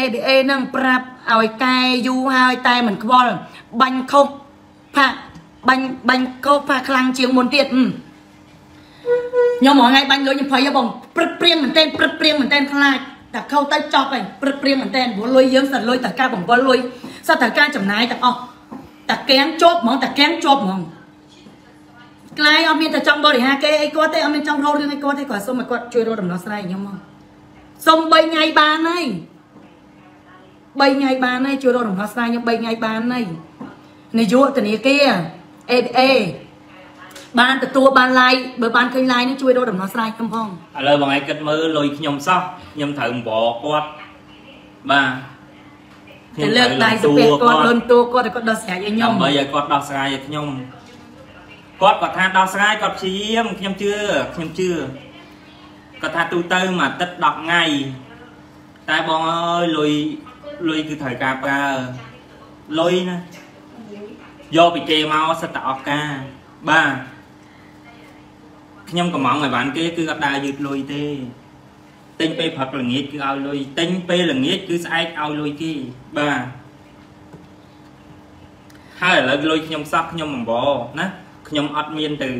ABA នឹងប្រាប់ឲ្យកែយូរហើយតែមិនខ្វល់បាញ់ខុសផាក់បាញ់បាញ់ខុសផាក់ខ្លាំងជាងមុនទៀតខ្ញុំមកថ្ងៃបាញ់លុយខ្ញុំភ័យបងព្រឹកព្រៀងមែនតើព្រឹកព្រៀងមែនតើខ្លាចតែខុសទៅចប់ហើយព្រឹកព្រៀងមែនតើព្រោះលុយយើងសិតលុយតែការបង្វិលលុយសិតតែការចំណាយទាំងអស់តែកៀងជាប់ហ្មងតែកៀងជាប់ហ្មងក្លាយអត់មានតែចង់បរិហាគេអីគាត់ទេអត់មានចង់រករឿងអីគាត់ទេគាត់សុំឲ្យគាត់ជួយរកដំណោះស្រាយខ្ញុំមកសុំ3ថ្ងៃបានហើយ 3ថ្ងៃបានហើយជួយរកដំណោះស្រាយខ្ញុំ3ថ្ងៃបានហើយនាយកធនាគារ ABA បានទទួលបាន live បើបានឃើញ live នេះជួយរកដំណោះស្រាយខ្ញុំផងឥឡូវបងឯងគិតមើលលុយខ្ញុំសោះខ្ញុំត្រូវអង្វរគាត់បាទខ្ញុំលើកដៃស្ពះគាត់លុនតួគាត់ឲ្យគាត់ដោះស្រាយឲ្យខ្ញុំដើម្បីឲ្យគាត់ដោះស្រាយឲ្យខ្ញុំគាត់គាត់ថាដោះស្រាយគាត់ព្យាយាមខ្ញុំជឿខ្ញុំជឿគាត់ថាទូទៅមួយអាទិត្យ10ថ្ងៃតែបងអើយលុយ លុយគឺត្រូវការប្រើលុយណាយកពីគេមកសិតតែអស់ការបាទខ្ញុំកំងឲ្យបានគេគឺអត់ដើរយឺតលុយទេទិញពេលព្រឹកល្ងាចគឺឲ្យលុយទិញពេលល្ងាចគឺស្អែកឲ្យលុយគេបាទហើយឥឡូវលុយខ្ញុំសោះខ្ញុំអង្វរណាខ្ញុំអត់មានទៅ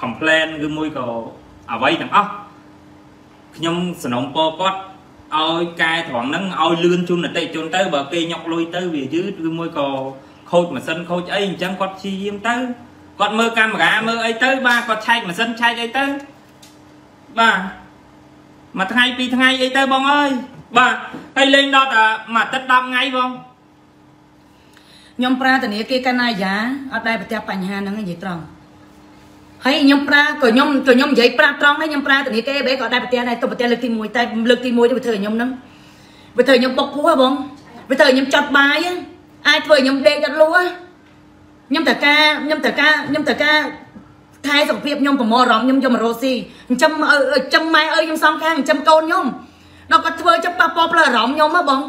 complain ឬមួយក៏អ្វីទាំងអស់ខ្ញុំสนំពរគាត់ ឲ្យកែត្រង់ហ្នឹងឲ្យលឿនជូនអតិជនទៅបើគេញុកលុយទៅវាយឺតឬមួយក៏ខូចម៉ាស៊ីនខូចអីអញ្ចឹងគាត់ព្យាយាមទៅគាត់មើលកាមេរ៉ាមើលអីទៅបាទគាត់ឆែកម៉ាស៊ីនឆែកអីទៅបាទមួយថ្ងៃពីរថ្ងៃអីទៅបងអើយបាទហើយលេងដល់តែមួយអាទិត្យ10ថ្ងៃបងខ្ញុំប្រាថ្នាគេកណាយាអត់ដែលប្រទះបញ្ហាហ្នឹងនិយាយត្រង់ ហើយខ្ញុំប្រាក៏ខ្ញុំក៏ខ្ញុំនិយាយប្រាប់ត្រង់ហើយខ្ញុំប្រាថ្នាគេបេក៏ដែរប្រទះដែរទៅប្រទះលើកទី1តែលើកទី1ទៅវាធ្វើឲ្យខ្ញុំហ្នឹងវាធ្វើឲ្យខ្ញុំបុកពោះបងវាធ្វើឲ្យខ្ញុំចាត់បាយអាចធ្វើឲ្យខ្ញុំដេកអត់លួខ្ញុំតើការខ្ញុំតើការខ្ញុំតើការថែសុខភាពខ្ញុំប្រមរំខ្ញុំយកមករស់ស៊ីចិញ្ចឹមចិញ្ចឹមម៉ែអើយខ្ញុំសងខាងចិញ្ចឹមកូនខ្ញុំដល់គាត់ធ្វើចិត្តប៉ះពាល់ផ្លូវអារម្មណ៍ខ្ញុំហ៎បង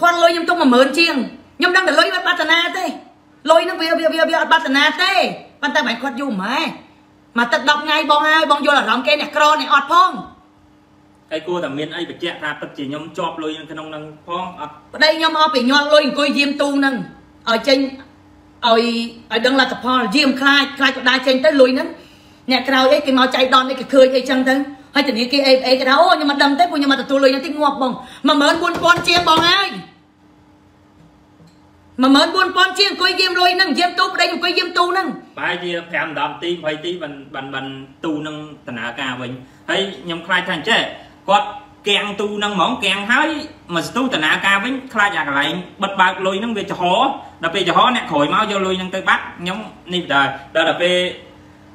គាត់លុយខ្ញុំទុំ10000ជាងខ្ញុំដឹងតែលុយវាបាត់តាទេលុយហ្នឹងវាវាវាអត់បាត់តាទេ ប៉ុន្តែមិនគាត់យូរម៉ែមកទឹក10ថ្ងៃបងហើយបងយល់អារម្មណ៍គេអ្នកក្រអ្នកអត់ផងហើយគួរតែមានអីបញ្ជាក់ថាទឹកជាខ្ញុំជាប់លុយក្នុងហ្នឹងផងអត់ប្តីខ្ញុំអស់ពីញាត់លុយអង្គុយយាមទូហ្នឹងឲ្យចេញឲ្យឲ្យដឹងលទ្ធផលយាមខ្លាចខ្លាចក៏ដែរចេញទៅលុយហ្នឹងអ្នកក្រោយអីគេមកចៃដន្យអីគេឃើញអីចឹងទៅហើយធានាគេអេអេគេថាអូខ្ញុំមិនដឹងទេពួកខ្ញុំមកទទួលលុយហ្នឹងតិចងាប់បង14000ជាងបងហើយ 14000ជាងអង្គុយយាមលុយហ្នឹងយាមទូប្តីអង្គុយយាមទូហ្នឹងបែរជា5 10នាទី20នាទីបានបានបានទូនឹងដំណើរការវិញហើយខ្ញុំខ្លាចថាអញ្ចេះគាត់កាំងទូហ្នឹងហ្មងកាំងហើយមកស្ទុះដំណើរការវិញខ្លាចអាកន្លែងបិទបើកលុយហ្នឹងវាចំហដល់ពេលចំហអ្នកក្រោយមកយកលុយហ្នឹងទៅបាត់ខ្ញុំនេះដែរដល់ដល់ពេល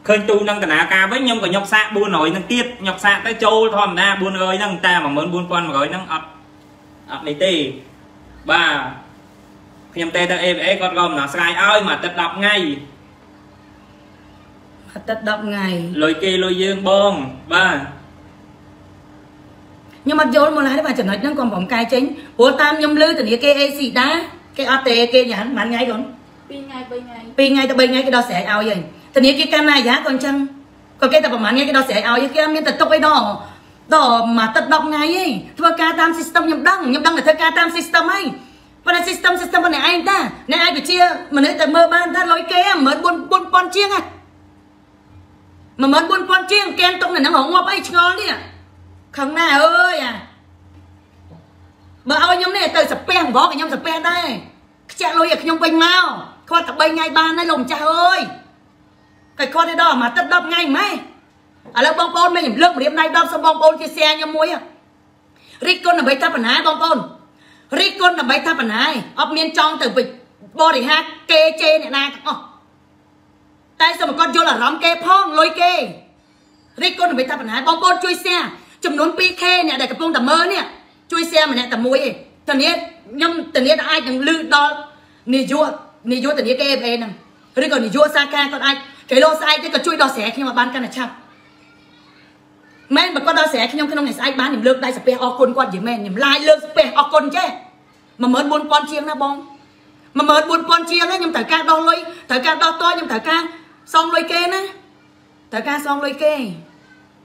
ឃើញទូនឹងដំណើរការវិញខ្ញុំក៏ញុកសាក400ហ្នឹងទៀតញុកសាកទៅចូលធម្មតា400ហ្នឹងតែ14100ហ្នឹងអត់អត់នេះទេបាទ ខ្ញុំទេទៅ AVA គាត់ក៏មិនដោះស្រាយឲ្យមួយអាទិត្យ10ថ្ងៃអាទិត្យ10ថ្ងៃលុយគេលុយយើងបងបាទខ្ញុំអត់យល់មកឡើយបាទចំណុចហ្នឹងក៏ผมកែចេញព្រោះតាមខ្ញុំលើធនាគារ AC ដែរគេអត់ទេគេយ៉ាងប៉ុន្មានថ្ងៃកូន2ថ្ងៃ3ថ្ងៃ2ថ្ងៃទៅ3ថ្ងៃគេដោះស្រាយឲ្យហើយធនាគារកាន់ណាយ៉ាក៏អញ្ចឹងក៏គេតែប្រហែលថ្ងៃគេដោះស្រាយឲ្យគេមានតែទុកអីដល់ដល់មួយទឹក10ថ្ងៃឯងធ្វើការតាម system ខ្ញុំដឹងខ្ញុំដឹងតែធ្វើការតាម system ហើយ ប៉ុន្តែ system system របស់អ្នកឯងតាអ្នកឯងវិជាមនុស្សតែមើលបានថាលុយគេ14000 4000ជាងហ៎14000ជាងកែនទុកនៅហ្នឹងរងាប់អីឆ្ងល់នេះខឹងណាស់អើយអាបើឲ្យខ្ញុំនេះទៅសាពះហ្មងខ្ញុំសាពះដែរខ្ជាក់លុយឲ្យខ្ញុំវិញមកគាត់តែ3ថ្ងៃបានហើយលោកម្ចាស់អើយគាត់គាត់ទៅដល់មួយទឹក10ថ្ងៃម៉េចឥឡូវបងប្អូនមានខ្ញុំលើកម្រាមដៃ10សូមបងប្អូនជាសែខ្ញុំមួយរីកគុណដើម្បីថាបណ្ណាបងប្អូន រីកគុណដើម្បីថាបណ្ណាអត់មានចង់ទៅបរិហាគេជេអ្នកណាទាំងអស់តែសូមគាត់យល់អារម្មណ៍គេផងលុយគេរីកគុណដើម្បីថាបណ្ណាបងប្អូនជួយសែចំនួន 2K អ្នកដែលកំពុងតែមើលនេះជួយ share ម្នាក់តែមួយឯងតនីខ្ញុំតនីអាចនឹងលឺដល់នាយកនាយកតនី KFA ហ្នឹងឬក៏នាយកសាខាគាត់អាចគេលោស្អែកទៅក៏ជួយដល់ស្រែខ្ញុំឲ្យបានកាន់តែឆាប់ មែនបើគាត់ដល់ស្រែខ្ញុំក្នុងថ្ងៃស្អែកបានខ្ញុំលើកដៃសាពះអរគុណគាត់យីមែនខ្ញុំឡាយលើកសាពះអរគុណចេះ14000ជាងណាបង14000ជាងខ្ញុំត្រូវការដោះលុយត្រូវការដោះតខ្ញុំត្រូវការសងលុយគេណាត្រូវការសងលុយគេ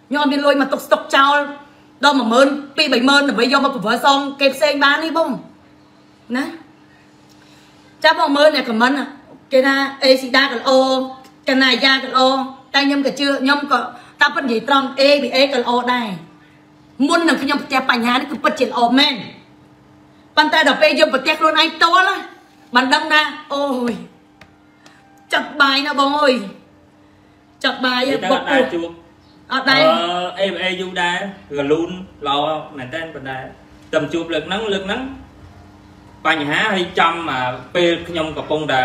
ខ្ញុំអត់មានលុយមកទុកស្តុកចោលដល់10000 2 30000ដើម្បីយកមកបង្វិលសងគេផ្សេងបាននេះបងណាចាប់បងមើលអ្នកខមមិនគេថាអេស៊ីដាក៏ល្អកណាយ៉ាក៏ល្អតែខ្ញុំក៏ជឿខ្ញុំក៏ តាមពិតនិយាយត្រង់ ABA ក៏ល្អដែរមុននឹងខ្ញុំប្រទះបញ្ហានេះគឺពិតជាល្អមែនប៉ុន្តែដល់ពេលយើងប្រទះខ្លួនឯងតលបានដឹងថាអូយចាត់បាយណាបងអើយចាត់បាយបុកដែរជួបអត់ដែរអឺ ABA យូរដែររលូនល្អមែនតើប៉ុន្តែតែជួបលើកហ្នឹងលើកហ្នឹងបញ្ហាហើយចំពេលខ្ញុំកំពុងតែ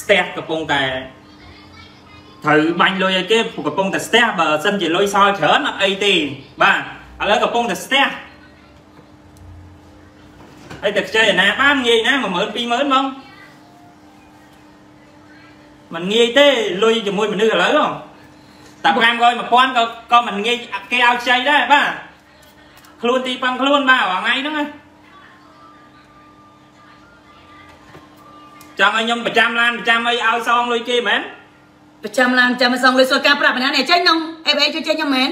ស្ទះកំពុងតែ ត្រូវបាញ់លុយឲ្យគេកំពុងតែស្ទះបើសិនជាលុយសល់ច្រើនអត់អីទេបាទឥឡូវកំពុងតែស្ទះហើយតែខ្ចីឯណាបានងាយណា10000 20000ហ្មងมันងាយទេលុយជាមួយមនុស្សឥឡូវតែ500 1000ក៏ក៏មិនងាយគេឲ្យខ្ចីដែរបាទខ្លួនទីប៉ឹងខ្លួនបាទថ្ងៃហ្នឹងណាចង់ឲ្យខ្ញុំប្រចាំឡានប្រចាំអីឲ្យសងលុយគេមែន ប្រចាំឡានចាំសងលុយសួរការប្រាប់ណានេះចេញក្នុង FA ជួយចេញខ្ញុំមែន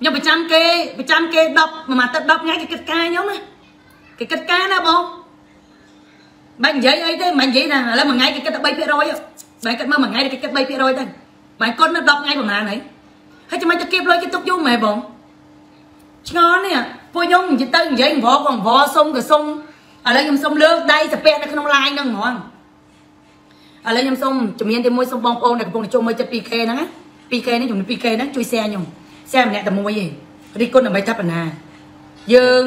ខ្ញុំប្រចាំគេប្រចាំគេ10មួយម៉ាទឹក10ថ្ងៃគេគិតការខ្ញុំណាគេគិតការណាបងបាច់និយាយអីទេមិននិយាយណាឥឡូវមួយថ្ងៃគេគិតតែ3%បែរគិតមើលមួយថ្ងៃគេគិត3%ទៅបែរគាត់នៅ10ថ្ងៃប្រហែលហើយហើយចាំមិនទៅគៀបលុយគេទុកយូរមែនបងឆ្ងល់នេះពួកខ្ញុំនិយាយទៅនិយាយអង្វរក៏អង្វរសុំក៏សុំឥឡូវខ្ញុំសុំលើកដៃសាពះនៅក្នុង line ហ្នឹងហ្មង ឥឡូវខ្ញុំសុំជំនាញទី1សុំបងប្អូនដែលកំពុងចូលមើលចិត្ត 2K ហ្នឹងណា 2K នេះជំនាញ 2K ហ្នឹងជួយ share ខ្ញុំ share ម្នាក់តែមួយឯងរីគុណដើម្បីថាបណ្ណាយើង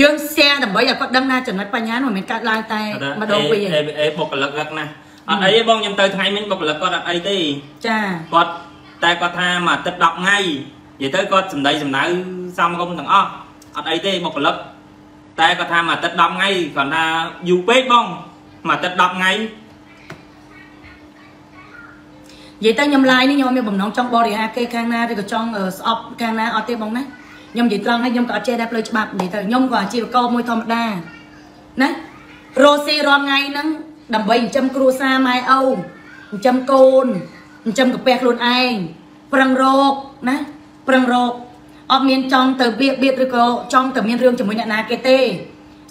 យើង share ដើម្បីឲ្យគាត់ដឹងថាចំណុចបញ្ហានោះមិនមែនកើតឡើងតែម្ដងពីរទេអេបុគ្គលិករឹកណាស់អត់អីទេបងខ្ញុំទៅថ្ងៃមិញបុគ្គលិកគាត់អត់អីទេចាគាត់តែគាត់ថាមួយអាទិត្យ10ថ្ងៃនិយាយទៅគាត់សម្ដីសម្ដៅសំរុំទាំងអស់អត់អីទេបុគ្គលិកតែគាត់ថាមួយអាទិត្យ10ថ្ងៃគាត់ថាយូរពេកបងមួយអាទិត្យ10ថ្ងៃ និយាយទៅខ្ញុំឡាយនេះខ្ញុំមានបំណងចង់បរិហាគេខាងណាឬក៏ចង់ស្អប់ខាងណាអត់ទេបងណាខ្ញុំនិយាយត្រង់ហើយខ្ញុំក៏អត់ចេះដែរផ្លូវច្បាប់និយាយទៅខ្ញុំក៏អាជីវករមួយធម្មតាណារស់ស៊ីរាល់ថ្ងៃហ្នឹងដើម្បីចិញ្ចឹមគ្រួសារម៉ែឪចិញ្ចឹមកូនចិញ្ចឹមកាពះខ្លួនឯងប្រឹងរកណាប្រឹងរកអត់មានចង់ទៅបៀតបៀតឬក៏ចង់ទៅមានរឿងជាមួយអ្នកណាគេទេ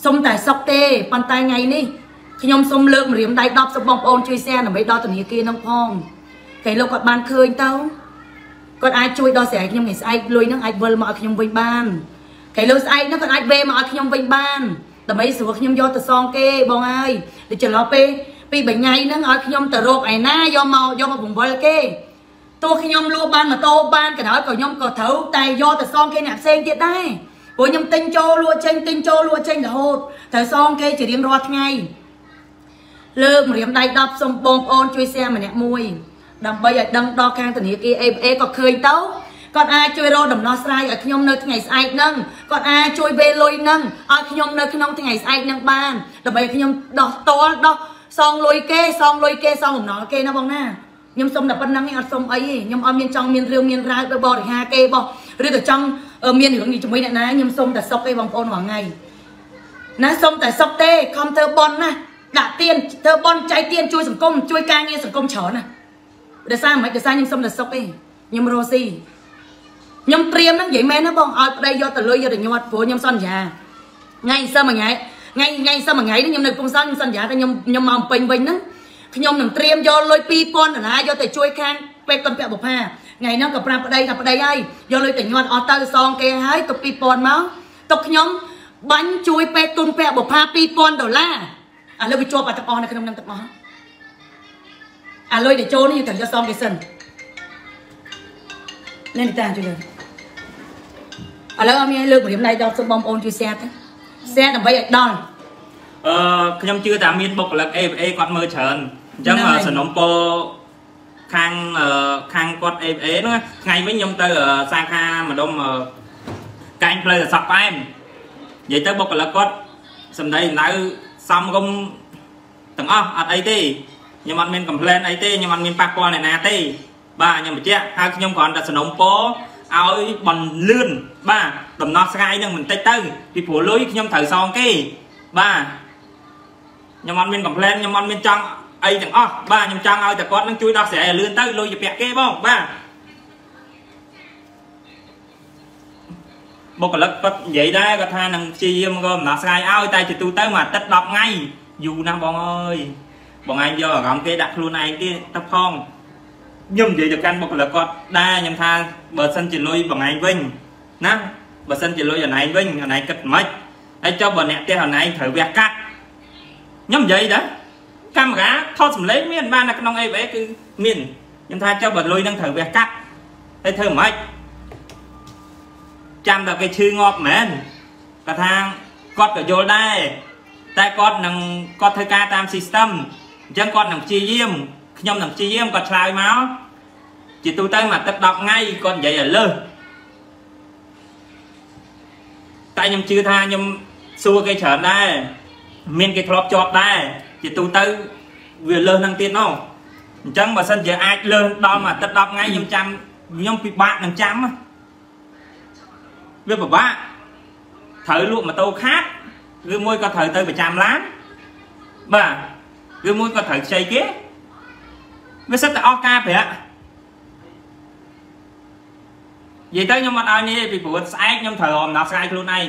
សុំតែសុកទេប៉ុន្តែថ្ងៃនេះខ្ញុំសុំលើកម្រាមដៃ10សុំបងប្អូនជួយ share ដើម្បីដល់ធនាគារនោះផង គេលោកគាត់បានឃើញទៅគាត់អាចជួយដល់ស្រ័យខ្ញុំថ្ងៃស្អែកលុយហ្នឹងអាចវិលមកឲ្យខ្ញុំវិញបានគេលោកស្អែកហ្នឹងគាត់អាចវេមកឲ្យខ្ញុំវិញបានដើម្បីស្រួលខ្ញុំយកទៅសងគេបងហើយដូចចន្លោះពេលពីបញ្ញាយហ្នឹងឲ្យខ្ញុំទៅរកឯណាយកមកយកមកបង្វិលគេទោះខ្ញុំលក់បានម៉ូតូបានកណ្ដោក៏ខ្ញុំក៏ត្រូវតែយកទៅសងគេអ្នកផ្សេងទៀតដែរព្រោះខ្ញុំទិញចូលលក់ចេញទិញចូលលក់ចេញរហូតត្រូវសងគេជារៀងរាល់ថ្ងៃលើកម្រាមដៃ10សុំបងប្អូនជួយ share ម្នាក់មួយ ដើម្បីឲ្យដឹងដល់ខាងធនាគារ AFA ក៏ឃើញទៅគាត់អាចជួយរកដំណោះស្រាយឲ្យខ្ញុំនៅថ្ងៃស្អែកហ្នឹងគាត់អាចជួយវេលុយហ្នឹងឲ្យខ្ញុំនៅក្នុងថ្ងៃស្អែកហ្នឹងបានដើម្បីខ្ញុំដោះតល់ដោះសងលុយគេសងលុយគេសងបំណុលគេណាបងណាខ្ញុំសុំតែប៉ុណ្្នឹងអត់សុំអីទេខ្ញុំអត់មានចង់មានរឿងមានរ៉ាវទៅបរិហាគេបោះឬក៏ចង់មានរឿងនេះជាមួយអ្នកណាខ្ញុំសុំតែសុកឯងបងប្អូនរាល់ថ្ងៃណាសុំតែសុកទេខំធ្វើបន់ណាដាក់ទៀនធ្វើបន់ចៃទៀនជួយសង្គមជួយការងារសង្គមច្រើនណា ដោយសារមិនដោយសារខ្ញុំសុំតែសុកឯងខ្ញុំរស់ស៊ីខ្ញុំព្រាមហ្នឹងនិយាយមែនណាបងឲ្យប្តីយកទៅលុយយកទៅញាត់ព្រោះខ្ញុំសន្យាថ្ងៃសឹមមួយថ្ងៃថ្ងៃថ្ងៃសឹមមួយថ្ងៃនេះខ្ញុំនៅកំសោខ្ញុំសន្យាថាខ្ញុំខ្ញុំមកពេញវិញហ្នឹងខ្ញុំនឹងត្រៀមយកលុយ2000ដុល្លារយកទៅជួយខាងពេទ្យកុនពៈបុផាថ្ងៃហ្នឹងក៏ប្រាប់ប្តីថាប្តីហើយយកលុយទៅញាត់អស់ទៅសងគេហើយទុក2000មកទុកខ្ញុំបាញ់ជួយពេទ្យទុនពៈបុផា2000ដុល្លារឥឡូវវាជាប់អត់ទាំងអស់នៅក្នុងហ្នឹងទាំងអស់ អាលុយដែលចូលនេះត្រូវយកសងគេសិននេះតាជួយលើឥឡូវអត់មានលើកម្រាមដៃដល់សុំបងប្អូនជួយ share ទៅ share ដើម្បីឲ្យដល់អឺខ្ញុំជឿថាមានបុគ្គលិក AFA គាត់មើលច្រើនអញ្ចឹងសំណុំពរខាងខាងគាត់ AFA ហ្នឹងថ្ងៃវិញខ្ញុំទៅសាខាម្ដុំកែងផ្លូវសក់ផ្អែមនិយាយទៅបុគ្គលិកគាត់សំដីដៅសំរុំទាំងអស់អត់អីទេ ខ្ញុំអត់មានកំ pl ែនអីទេខ្ញុំអត់មានប៉ះពាល់អ្នកណាទេបាទខ្ញុំបញ្ជាក់ហើយខ្ញុំគ្រាន់តែสนុំពរឲ្យបន្លឿនបាទដំណោះស្រាយនឹងបន្តិចទៅពីព្រោះលុយខ្ញុំត្រូវសងគេបាទខ្ញុំអត់មានកំ pl ែនខ្ញុំអត់មានចង់អីទាំងអស់បាទខ្ញុំចង់ឲ្យតែគាត់នឹងជួយដោះស្រាយឲ្យលឿនទៅលុយជាពាក់គេបងបាទបុគ្គលិកគាត់និយាយដែរគាត់ថានឹងព្យាយាមក៏ដំណោះស្រាយឲ្យតែជាទូទៅមួយអាទិត្យ10ថ្ងៃយូរណាស់បងអើយ បងឯងយកអារម្មណ៍គេដាក់ខ្លួនឯងទៀតទៅផងខ្ញុំនិយាយទៅកាន់បុគ្គលិកគាត់ដែរខ្ញុំថាបើសិនជាលុយបងឯងវិញណាបើសិនជាលុយអណឯងវិញអណឯងគិតមិនហើយចុះបើអ្នកផ្ទះអណឯងត្រូវវះកាត់ខ្ញុំនិយាយដែរកាមេរ៉ាថតសម្លេងមានបាននៅក្នុង ABA គឺមានខ្ញុំថាចុះបើលុយនឹងត្រូវវះកាត់ហើយធ្វើមិនចាំតែគេឈឺងាប់មែនគាត់ថាគាត់ក៏យល់ដែរតែគាត់នឹងគាត់ធ្វើការតាម system អញ្ចឹងគាត់នឹងព្យាយាមខ្ញុំនឹងព្យាយាមគាត់ឆ្លើយមកជាទូទៅមួយទឹក10ថ្ងៃគាត់និយាយឲ្យលើសតែខ្ញុំជឿថាខ្ញុំសួរគេច្រើនដែរមានគេធ្លាប់ជាប់ដែរជាទូទៅវាលើសនឹងទៀតនោះអញ្ចឹងបើសិនជាអាចលើសដល់មួយទឹក10ថ្ងៃខ្ញុំចាំខ្ញុំពិបាកនឹងចាំវាពិបាកត្រូវលក់ម៉ូតូខាតឬមួយក៏ត្រូវទៅប្រចាំឡានបាទ ឬមួយក៏ត្រូវខ្ចីគេវាសិតតែអស់ការប្រាក់និយាយទៅខ្ញុំអត់ឲ្យនេះពីព្រោះស្អែកខ្ញុំត្រូវអំណោះស្រាយខ្លួនឯង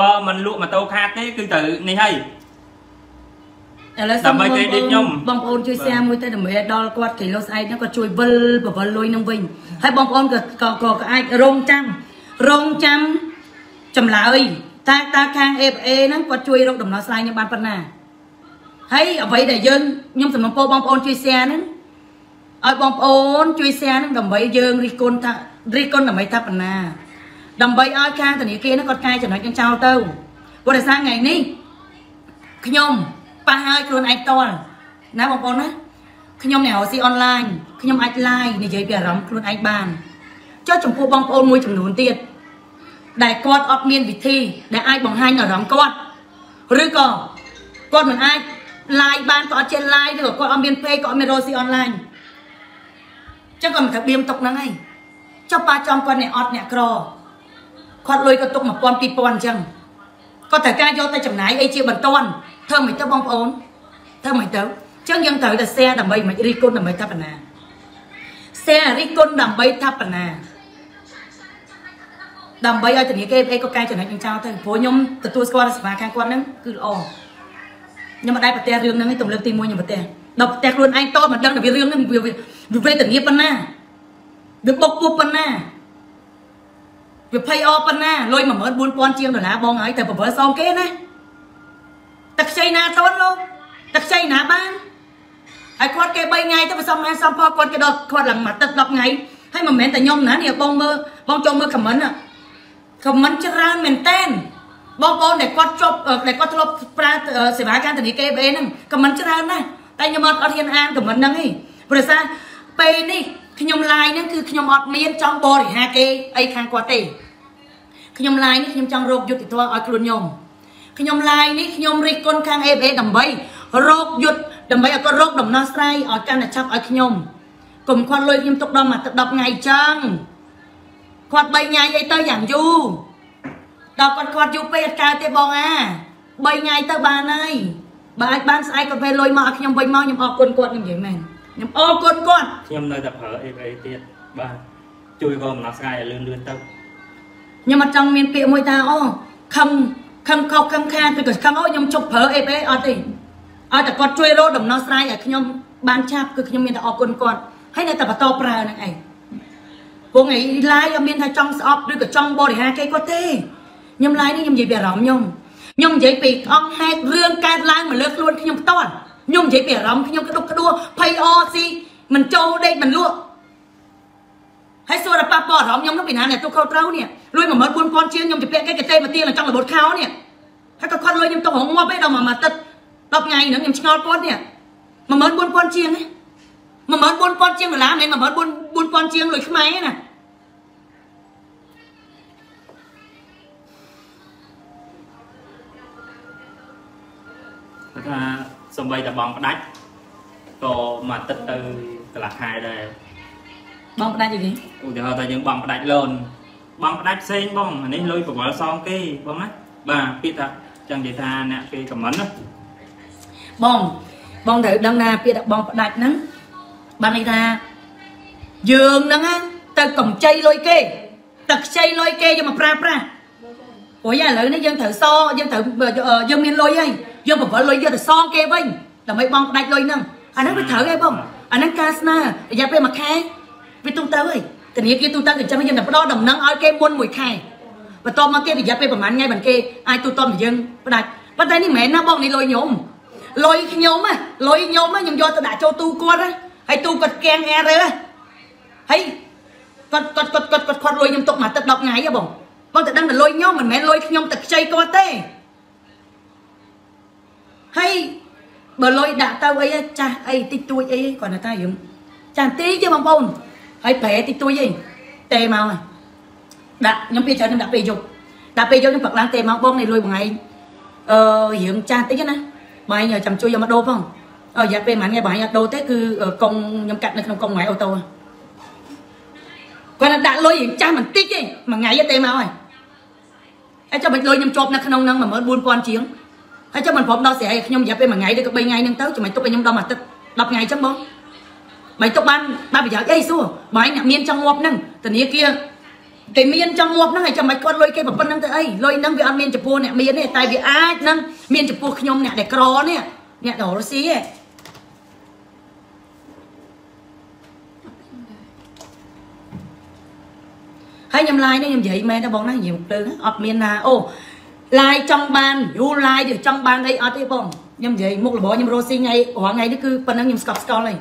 បើមិនលក់ម៉ូតូខាតទេគឺត្រូវនេះហើយឥឡូវសូមបងប្អូនបងប្អូនជួយ share មួយទៅដើម្បីឲ្យដល់គាត់គីឡូស្អែកហ្នឹងគាត់ជួយវិលបវលលុយនឹងវិញហើយបងប្អូនក៏ក៏ក៏អាចរងចាំរងចាំចម្លើយតើតើខាង FA ហ្នឹងគាត់ជួយរកដំណោះស្រាយខ្ញុំបានប៉ុណ្ណា ហើយអ្វីដែលយើងខ្ញុំសំណពោបងប្អូនជួយ share ហ្នឹងឲ្យបងប្អូនជួយ share ហ្នឹងដើម្បីយើងរិះគន់ថារិះគន់ដើម្បីថាប៉ុណ្ណា ដើម្បីឲ្យខាងធនាគារហ្នឹងគាត់កែចំណុចហ្នឹងចោលទៅព្រោះដោយសារថ្ងៃនេះខ្ញុំប៉ះឲ្យខ្លួនឯងតល់ណាបងប្អូនណាខ្ញុំអ្នករកស៊ីអនឡាញខ្ញុំអាច live និយាយពីអារម្មណ៍ខ្លួនឯងបានចុះចំពោះបងប្អូនមួយចំនួនទៀតដែលគាត់អត់មានវិធី ដែលអាចបង្ហាញអារម្មណ៍គាត់ឬក៏គាត់មិនអាច live បានក៏អត់ចេះ live ឬក៏គាត់អត់មាន page ក៏អត់មានរកស៊ីអនឡាញចឹងគាត់មិនត្រូវបៀមទុកហ្នឹងហើយចុះប៉ាចំគាត់អ្នកអត់អ្នកក្រគាត់លុយក៏ទុក1000 2000អញ្ចឹងគាត់ត្រូវការយកទៅចំណាយអីជាបន្ទាន់ធ្វើមិនទៅបងប្អូនធ្វើមិនទៅអញ្ចឹងយើងត្រូវតែ share ដើម្បីមិនរីគុណដើម្បីថាបណ្ណា share រីគុណដើម្បីថាបណ្ណាដើម្បីឲ្យធនាគារអីក៏កែចំណុចនឹងចោលទៅព្រោះខ្ញុំទទួលស្គាល់សេវាខាងគាត់ហ្នឹងគឺល្អ ខ្ញុំមិនដែរប្រទះរឿងហ្នឹងឯងទំលើកទី1ខ្ញុំប្រទះដល់ប្រទះខ្លួនឯងតមិនដឹងថាវារឿងហ្នឹងវាវាវេទនាប៉ុណ្ណាវាបុកពុះប៉ុណ្ណាវាភ័យអប៉ុណ្ណាលុយ14000ជាងដុល្លារបងហើយតែប្រវល់សងគេណាតែខ្ចីណាតន់លោកតែខ្ចីណាបានហើយគាត់គេ3ថ្ងៃទៅប្រសំហាសំផគាត់គេដល់គាត់ឡើងមួយទឹក10ថ្ងៃហើយមិនមែនតែខ្ញុំណានេះបងមើលបងចូលមើលខមមិនខមមិនច្រើនមែនតែន បងប្អូនដែលគាត់ជាប់ដែលគាត់ធ្លាប់ប្រើសេវាកម្មធនាគារ BA ហ្នឹងខមមិនច្រើនណាស់តែខ្ញុំអត់អត់ហ៊ានអានខមមិនហ្នឹងទេព្រោះថាពេលនេះខ្ញុំ live ហ្នឹងគឺខ្ញុំអត់មានចង់បរិហាគេអីខាងគាត់ទេខ្ញុំ live នេះខ្ញុំចង់រកយុត្តិធម៌ឲ្យខ្លួនខ្ញុំខ្ញុំ live នេះខ្ញុំរិះគន់ខាង FA ដើម្បីរកយុទ្ធដើម្បីឲ្យគាត់រកដំណោះស្រាយឲ្យកាន់តែឆាប់ឲ្យខ្ញុំកុំគាត់លុយខ្ញុំទុកដល់មួយទឹក10ថ្ងៃចឹងគាត់3ថ្ងៃអីទៅយ៉ាងយូរ ដល់គាត់គាត់យូរពេកអត់កើតទេបងអា3ថ្ងៃទៅបានហើយបើអាចបានស្អែកគាត់ពេលលុយមកឲ្យខ្ញុំវិញមកខ្ញុំអរគុណគាត់ខ្ញុំនិយាយមែនខ្ញុំអរគុណគាត់ខ្ញុំនៅតែប្រើ FA ទៀតបាទជួយគាត់ដំណោះស្រាយឲ្យលឿនលឿនទៅខ្ញុំអត់ចង់មានពាក្យមួយថាអូខំខំខុសខំខានឬក៏ខំអូខ្ញុំជប់ប្រើអេបអេអត់ទេឲ្យតែគាត់ជួយរកដំណោះស្រាយឲ្យខ្ញុំបានឆាប់គឺខ្ញុំមានតែអរគុណគាត់ហើយនៅតែបន្តប្រើហ្នឹងឯងពងឯង live អត់មានថាចង់ស្អប់ឬក៏ចង់បរិហាគេគាត់ទេ ខ្ញុំ live នេះខ្ញុំនិយាយពីអារម្មណ៍ខ្ញុំខ្ញុំនិយាយពីអង្គហេតុរឿងកើតឡើងមកលើខ្លួនខ្ញុំផ្ទាល់ខ្ញុំនិយាយពីអារម្មណ៍ខ្ញុំក្តុកក្តួភ័យអស៊ីមិនចូលដេកមិនលក់ហើយសួរតែប៉ះពាល់អារម្មណ៍ខ្ញុំនោះពីណាអ្នកទុកខុសត្រូវនេះលុយ14000ជាងខ្ញុំជពាក់គេកទេមកទៀងចង់របូតខោនេះហើយក៏គាត់លុយខ្ញុំទុករងងាប់ឯដល់មួយមួយទឹក10ថ្ងៃហ្នឹងខ្ញុំឆ្ងល់គាត់នេះ14000ជាងណា14000ជាងដុល្លារមិន14000ជាងលុយខ្មែរណា ថាសំបីតែបងផ្ដាច់ក៏មួយទឹកទៅកន្លះខែដែរបងផ្ដាច់អីគេឧទាហរណ៍ថាយើងបងផ្ដាច់លូនបងផ្ដាច់ផ្សេងបងអានេះលុយប្រវល់សងគេបងណាបាទពាក្យថាចឹងនិយាយថាអ្នកគេខមមិនណាបងបងត្រូវដឹងថាពាក្យថាបងផ្ដាច់ហ្នឹងបានន័យថាយើងហ្នឹងទៅកម្ចីលុយគេទៅខ្ចីលុយគេយកមកប្រើប្រាស់ព្រោះឥឡូវនេះយើងត្រូវសយើងត្រូវយើងមានលុយហើយ យើងបង្វិលលុយយកទៅសងគេវិញដើម្បីបងផ្ដាច់លុយហ្នឹងអាហ្នឹងវាត្រូវហើយបងអាហ្នឹងការស្នើរយៈពេលមួយខែវាទូទៅហើយធនាគារទូទៅអញ្ចឹងយើងតែផ្ដល់ដំណឹងឲ្យគេមុនមួយខែបន្ទាប់មកទៀតរយៈពេលប្រហែលថ្ងៃបានគេអាចទូទាត់យើងផ្ដាច់ប៉ុន្តែនេះមិនមែនណាបងនេះលុយខ្ញុំលុយខ្ញុំហ៎លុយខ្ញុំខ្ញុំយកទៅដាក់ចូលទូគាត់ហើយទូគាត់កៀងអែរើហើយគាត់គាត់គាត់គាត់គាត់គាត់លុយខ្ញុំទុកមួយទឹក10ថ្ងៃហ៎បងបងតែដឹងតែលុយខ្ញុំមិនមែនលុយខ្ញុំទៅខ្ចីគាត់ទេ ហើយបើលុយដាក់ទៅអីចាស់អីតិចតួចអីគាត់ថាយើងចាស់ទីទេបងប្អូនហើយប្រែតិចតួចអីទេមកហើយដាក់ខ្ញុំពីច្រើនខ្ញុំដាក់ពេលយប់ដាក់ពេលយប់ខ្ញុំព្រឹកឡើងទេមកបងនេះលុយមួយថ្ងៃអឺរឿងចាស់តិចណាបងឯងចាំជួយយកមកដូរផងអររយៈពេលប៉ុន្មានថ្ងៃបងឯងអត់ដូរទេគឺកុងខ្ញុំកាត់នៅក្នុងកុងថ្ងៃអូតូគាត់ដាក់លុយចាស់បន្តិចទេមួយថ្ងៃទេមកហើយហើយចាំមិនលុយខ្ញុំជាប់នៅក្នុងហ្នឹង14000ជាង ហើយចាំមិនព្រមដល់ស្រ័យខ្ញុំរយៈពេលមួយថ្ងៃឬក៏3ថ្ងៃហ្នឹងទៅចាំមិនទុកឲ្យខ្ញុំដល់មួយអាទិត្យ10ថ្ងៃអញ្ចឹងបងមិនទុកបានបានប្រយោជន៍អីសួរបងអ្នកមានចង់ងាប់ហ្នឹងធនាគារតែមានចង់ងាប់ហ្នឹងហើយចាំមិនគាត់លុយគេប៉ុណ្្នឹងទៅអីលុយហ្នឹងវាអត់មានចំពោះអ្នកមានទេតែវាអាចហ្នឹងមានចំពោះខ្ញុំអ្នកដែលក្រនេះអ្នកដែលរស់ស៊ីទេហើយខ្ញុំឡាយនេះខ្ញុំនិយាយមែនទេបងណានិយាយភ្លើងអត់មានណាអូ ឡាយចង់បានយូរឡាយទៅចង់បានអីអត់ទេបងខ្ញុំនិយាយមុខរបរខ្ញុំរស់ស៊ីថ្ងៃរាល់ថ្ងៃនេះគឺប៉ុណ្ណឹងខ្ញុំស្កប់ស្កល់ហើយ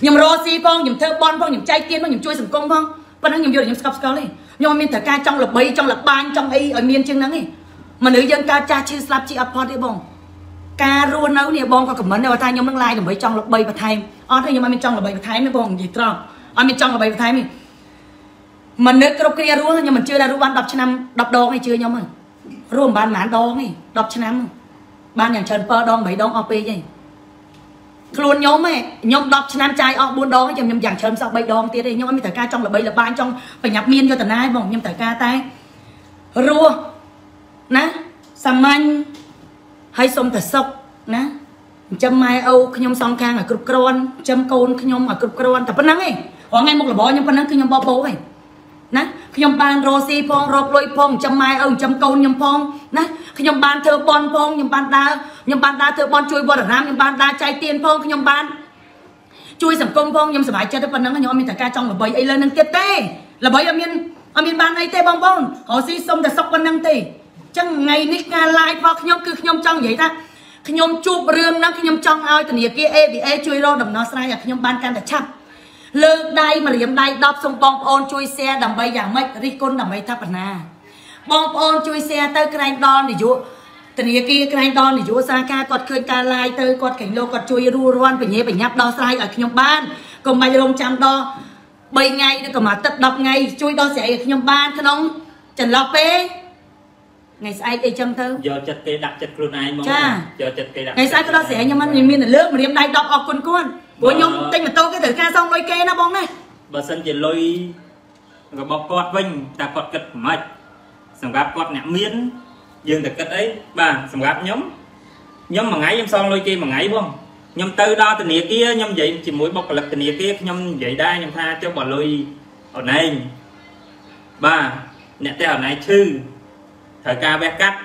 ខ្ញុំរស់ស៊ីផងខ្ញុំធ្វើបន់ផងខ្ញុំចែកទានផងខ្ញុំជួយសង្គមផងប៉ុណ្ណឹងខ្ញុំយកខ្ញុំស្កប់ស្កល់ទេខ្ញុំមានតែការចង់ល្បីចង់លបាញចង់អីឲ្យមានជាងហ្នឹងទេមនុស្សយើងកើតចាស់ឈឺស្លាប់ជីអត់ផុតទេបងការរស់នៅនេះបងក៏ខមមិនដែរថាខ្ញុំនឹងឡាយដើម្បីចង់ល្បីបន្ថែមអត់ទេខ្ញុំអត់មានចង់ល្បីបន្ថែមទេបងនិយាយត្រង់អត់មានចង់ល្បីបន្ថែមទេមនុស្សគ្រប់គ្នារស់ខ្ញុំមិនជឿថារស់បាន10ឆ្នាំ10ដងឯងជឿខ្ញុំហ្នឹង រស់មិនបានប៉ុន្មានដងទេ10ឆ្នាំបានយ៉ាងច្រើន7ដង8ដងអស់ពេកឯងខ្លួនខ្ញុំឯងខ្ញុំ10ឆ្នាំចាយអស់4ដងខ្ញុំខ្ញុំយ៉ាងច្រើនសោះ3ដងទៀតឯងខ្ញុំអត់មានត្រូវការចង់ល្បីល្បាញចង់បញ្ញាប់មានយុទ្ធនាបងខ្ញុំត្រូវការតែរស់ណាសាមញ្ញហើយសុំតែសុខណាចិញ្ចឹមម៉ែឪខ្ញុំសងខាងឲ្យគ្រប់គ្រាន់ចិញ្ចឹមកូនខ្ញុំឲ្យគ្រប់គ្រាន់តែប៉ុណ្្នឹងឯងរងថ្ងៃមុខរបរខ្ញុំប៉ុណ្្នឹងគឺខ្ញុំបបោឯង ណាខ្ញុំបានរស់ស៊ីផងរកលុយផងចាំម៉ែឪចាំកូនខ្ញុំផងណាខ្ញុំបានធ្វើបន់ផងខ្ញុំបានដើរខ្ញុំបានដើរធ្វើបន់ជួយវត្តអារាមខ្ញុំបានដើរចែកទានផងខ្ញុំបានជួយសង្គមផងខ្ញុំសប្បាយចិត្តទៅប៉ុណ្ណឹងខ្ញុំអត់មានតែការចង់ល្បីអីលើនឹងទៀតទេល្បីអត់មានអត់មានបានអីទេបងប្អូនរស់ស៊ីសុំតែសុកប៉ុណ្ណឹងទេអញ្ចឹងថ្ងៃនេះការ live របស់ខ្ញុំគឺខ្ញុំចង់និយាយថាខ្ញុំជួបរឿងហ្នឹងខ្ញុំចង់ឲ្យធនាគារ ABA ជួយរកដំណោះស្រាយឲ្យខ្ញុំបានកាន់តែឆាប់ លើកដៃមករៀមដៃ10សូមបងប្អូនជួយ share ដើម្បីយ៉ាងម៉េចរិះគន់ដើម្បីថាបណ្ណាបងប្អូនជួយ share ទៅក្រែងដល់នាយកធនាគារក្រែងដល់នាយកសាខាគាត់ឃើញការ live ទៅគាត់ក្រែងលោកគាត់ជួយរួរាន់បញ្ញាបញ្ញាប់ដោះស្រាយឲ្យខ្ញុំបានកុំបាច់រងចាំដល់3ថ្ងៃឬក៏មួយទឹក10ថ្ងៃជួយដោះស្រាយឲ្យខ្ញុំបានក្នុងចន្លោះពេលថ្ងៃស្អែកអីចឹងទៅយកចិត្តគេដាក់ចិត្តខ្លួនឯងមកយកចិត្តគេដាក់ថ្ងៃស្អែកក៏ដោះស្រាយខ្ញុំមិនមានលើកម្រាមដៃ10អរគុណគាត់ ព្រោះខ្ញុំទិញម៉ូតូគេត្រូវការសងលុយគេណាបងណាបើសិនជាលុយរបស់គាត់វិញតើគាត់គិតមិនខ្មិចសម្រាប់គាត់អ្នកមានយើងតែគិតអីបាទសម្រាប់ខ្ញុំខ្ញុំមួយថ្ងៃខ្ញុំសងលុយគេមួយថ្ងៃបងខ្ញុំទៅដល់ធនាគារខ្ញុំនិយាយជាមួយបុគ្គលិកធនាគារខ្ញុំនិយាយដែរខ្ញុំថាចុះបើលុយអូនឯងបាទអ្នកតែអូនឯងឈឺត្រូវការវះកាត់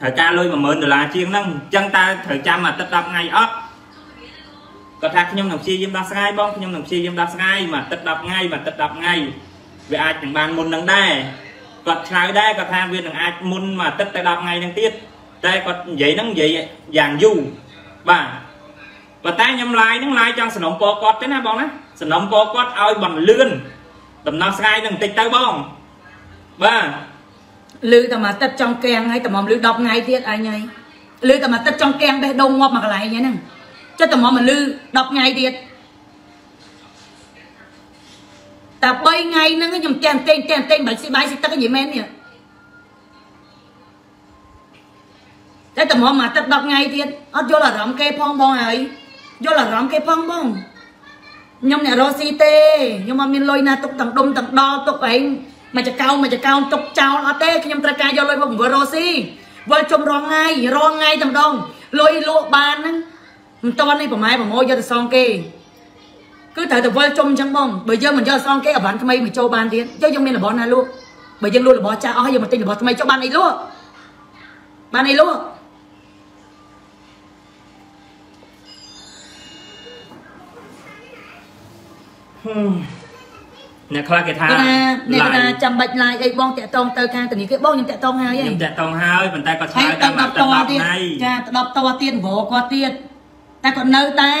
ត្រូវការលុយ10000ដុល្លារជាងហ្នឹងអញ្ចឹងតើត្រូវចាំអាទិត្យ10ថ្ងៃអត់ គាត់ថាខ្ញុំនឹងព្យាយាមដោះស្រាយបងខ្ញុំនឹងព្យាយាមដោះស្រាយមួយទឹក10ថ្ងៃមួយទឹក10ថ្ងៃវាអាចនឹងបានមុននឹងដែរគាត់ឆ្លើយដែរគាត់ថាវានឹងអាចមុនមួយទឹកទៅ10ថ្ងៃនឹងទៀតតែគាត់និយាយហ្នឹងនិយាយយ៉ាងយូរបាទប៉ុន្តែខ្ញុំឡាយហ្នឹងឡាយចង់សំណុំពរគាត់ទេណាបងណាសំណុំពរគាត់ឲ្យបន្លឿនដំណោះស្រាយនឹងបន្តិចទៅបងបាទលឺតែមកទឹកចង់កៀងហើយតែមកលឺ10ថ្ងៃទៀតអញហើយលឺតែមកទឹកចង់កៀងបេះដូងងាប់មកកន្លែងហ្នឹង ចិត្តតែមកមកលឺ10ថ្ងៃទៀតតែ3ថ្ងៃហ្នឹងខ្ញុំតែងតែងតែងតែងបាច់ស៊ីបាយស៊ីទឹកនិយាយមែននេះតែតែមកមកទឹក10ថ្ងៃទៀតអត់យល់អារម្មណ៍គេផងបងហើយយល់អារម្មណ៍គេផងបងខ្ញុំអ្នករស់ស៊ីទេខ្ញុំអត់មានលុយណាទុកទាំងដុំទាំងដល់ទុកឯងមកចកោមកចកោទុកចោលអត់ទេខ្ញុំត្រូវការយកលុយមកបង្វិលរស់ស៊ីវិលជុំរងថ្ងៃរងថ្ងៃតែម្ដងលុយលក់បានហ្នឹង មិនតន់នេះប្រម៉ែប្រម៉ូយកទៅសងគេគឺត្រូវតែវិលជុំអញ្ចឹងបងបើយើងមិនយកសងគេអបានថ្មីមកចូលបានទៀតចុះយើងមានរបស់ណាលក់បើយើងលក់របស់ចាស់អស់យើងមកទិញរបស់ថ្មីចុះបានអីលក់បានអីលក់អ្នកខ្លះគេថាគាត់ថាអ្នកគាត់ថា live ចាំបាច់ live អីបងតាក់តងទៅខាងធនាគារបងខ្ញុំតាក់តងហើយហីខ្ញុំតាក់តងហើយប៉ុន្តែគាត់ឆ្ហើយលើយទៅតាម10ត10ទៀតថ្ងៃចាទៅ10តទៀតវល់គាត់ទៀត តែគាត់នៅតែ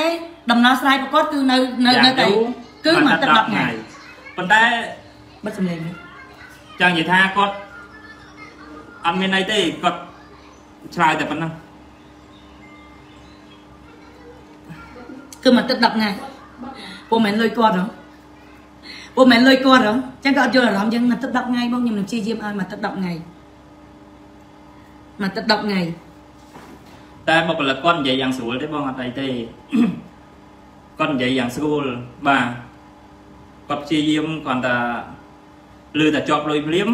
ដំណោះស្រាយប្រកបគឺនៅនៅនៅតែគឺមកទឹក10ថ្ងៃប៉ុន្តែបិទសំឡេងចង់និយាយថាគាត់អត់មានអីទេគាត់ឆ្លើយតែប៉ុណ្ណឹងគឺមកទឹក10ថ្ងៃពុំមែនលុយគាត់ហ៎ពុំមែនលុយគាត់ហ៎អញ្ចឹងក៏អត់យល់អារម្មណ៍យើងមកទឹក10ថ្ងៃបងខ្ញុំនឹងព្យាយាមឲ្យមកទឹក10ថ្ងៃមកទឹក10ថ្ងៃ តែបុគ្គលិកគាត់និយាយយ៉ាងស្រួលទេបងអត់អីទេគាត់និយាយយ៉ាងស្រួលបាទគាត់ព្យាយាមគាត់ថាលឺតែជាប់លុយភ្លាម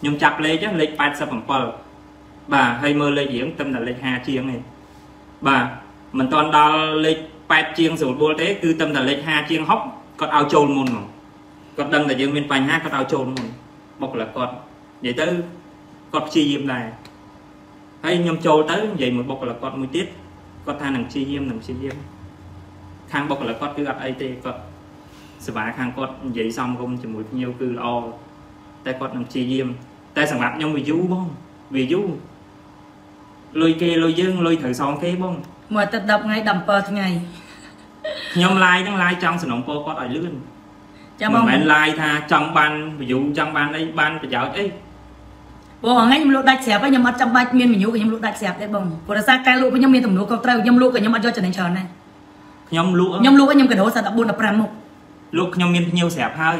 ខ្ញុំចាប់លេខហ្នឹងលេខ87បាទហើយមើលលេខរៀងត្រឹមតែលេខ5ជាងទេបាទមិនទាន់ដល់លេខ8ជាងស្រួលបួលទេគឺត្រឹមតែលេខ5ជាង60គាត់ឲ្យចូលមុនហ្មងគាត់ដឹងតែយើងមានបញ្ហាគាត់ឲ្យចូលមុនបុគ្គលិកគាត់និយាយទៅគាត់ព្យាយាមដែរ ហើយខ្ញុំចូលទៅនិយាយមួយបុគ្គលិកគាត់មួយទៀតគាត់ថានឹងព្យាយាមនឹងព្យាយាមខាងបុគ្គលិកគាត់គឺអត់អីទេគាត់សេវាខាងគាត់និយាយសំរុំជាមួយភ្ញៀវគឺល្អតែគាត់នឹងព្យាយាម តែសម្រាប់ខ្ញុំវាយូរបងវាយូរលុយគេលុយយើងលុយត្រូវសងគេបងមកទឹក10ថ្ងៃ17ថ្ងៃខ្ញុំឡាយហ្នឹងឡាយចង់សំណងពោគាត់ឲ្យលឿនចាំបមិនងមែនឡាយថាចង់បាន view ចង់បានអីបានប្រយោជន៍អី បងថ្ងៃខ្ញុំលក់ដាច់ស្រាប់ហើយខ្ញុំអត់ចាំបាច់មានមេញូក៏ខ្ញុំលក់ដាច់ស្រាប់ដែរបងព្រោះដោយសារការលក់របស់ខ្ញុំមានទំនួលខុសត្រូវខ្ញុំលក់ក៏ខ្ញុំអត់យកចំណេញច្រើនដែរខ្ញុំលក់ខ្ញុំលក់ឲ្យខ្ញុំកដោសា14 15មុខលក់ខ្ញុំមានភ្ញៀវស្រាប់ហើយ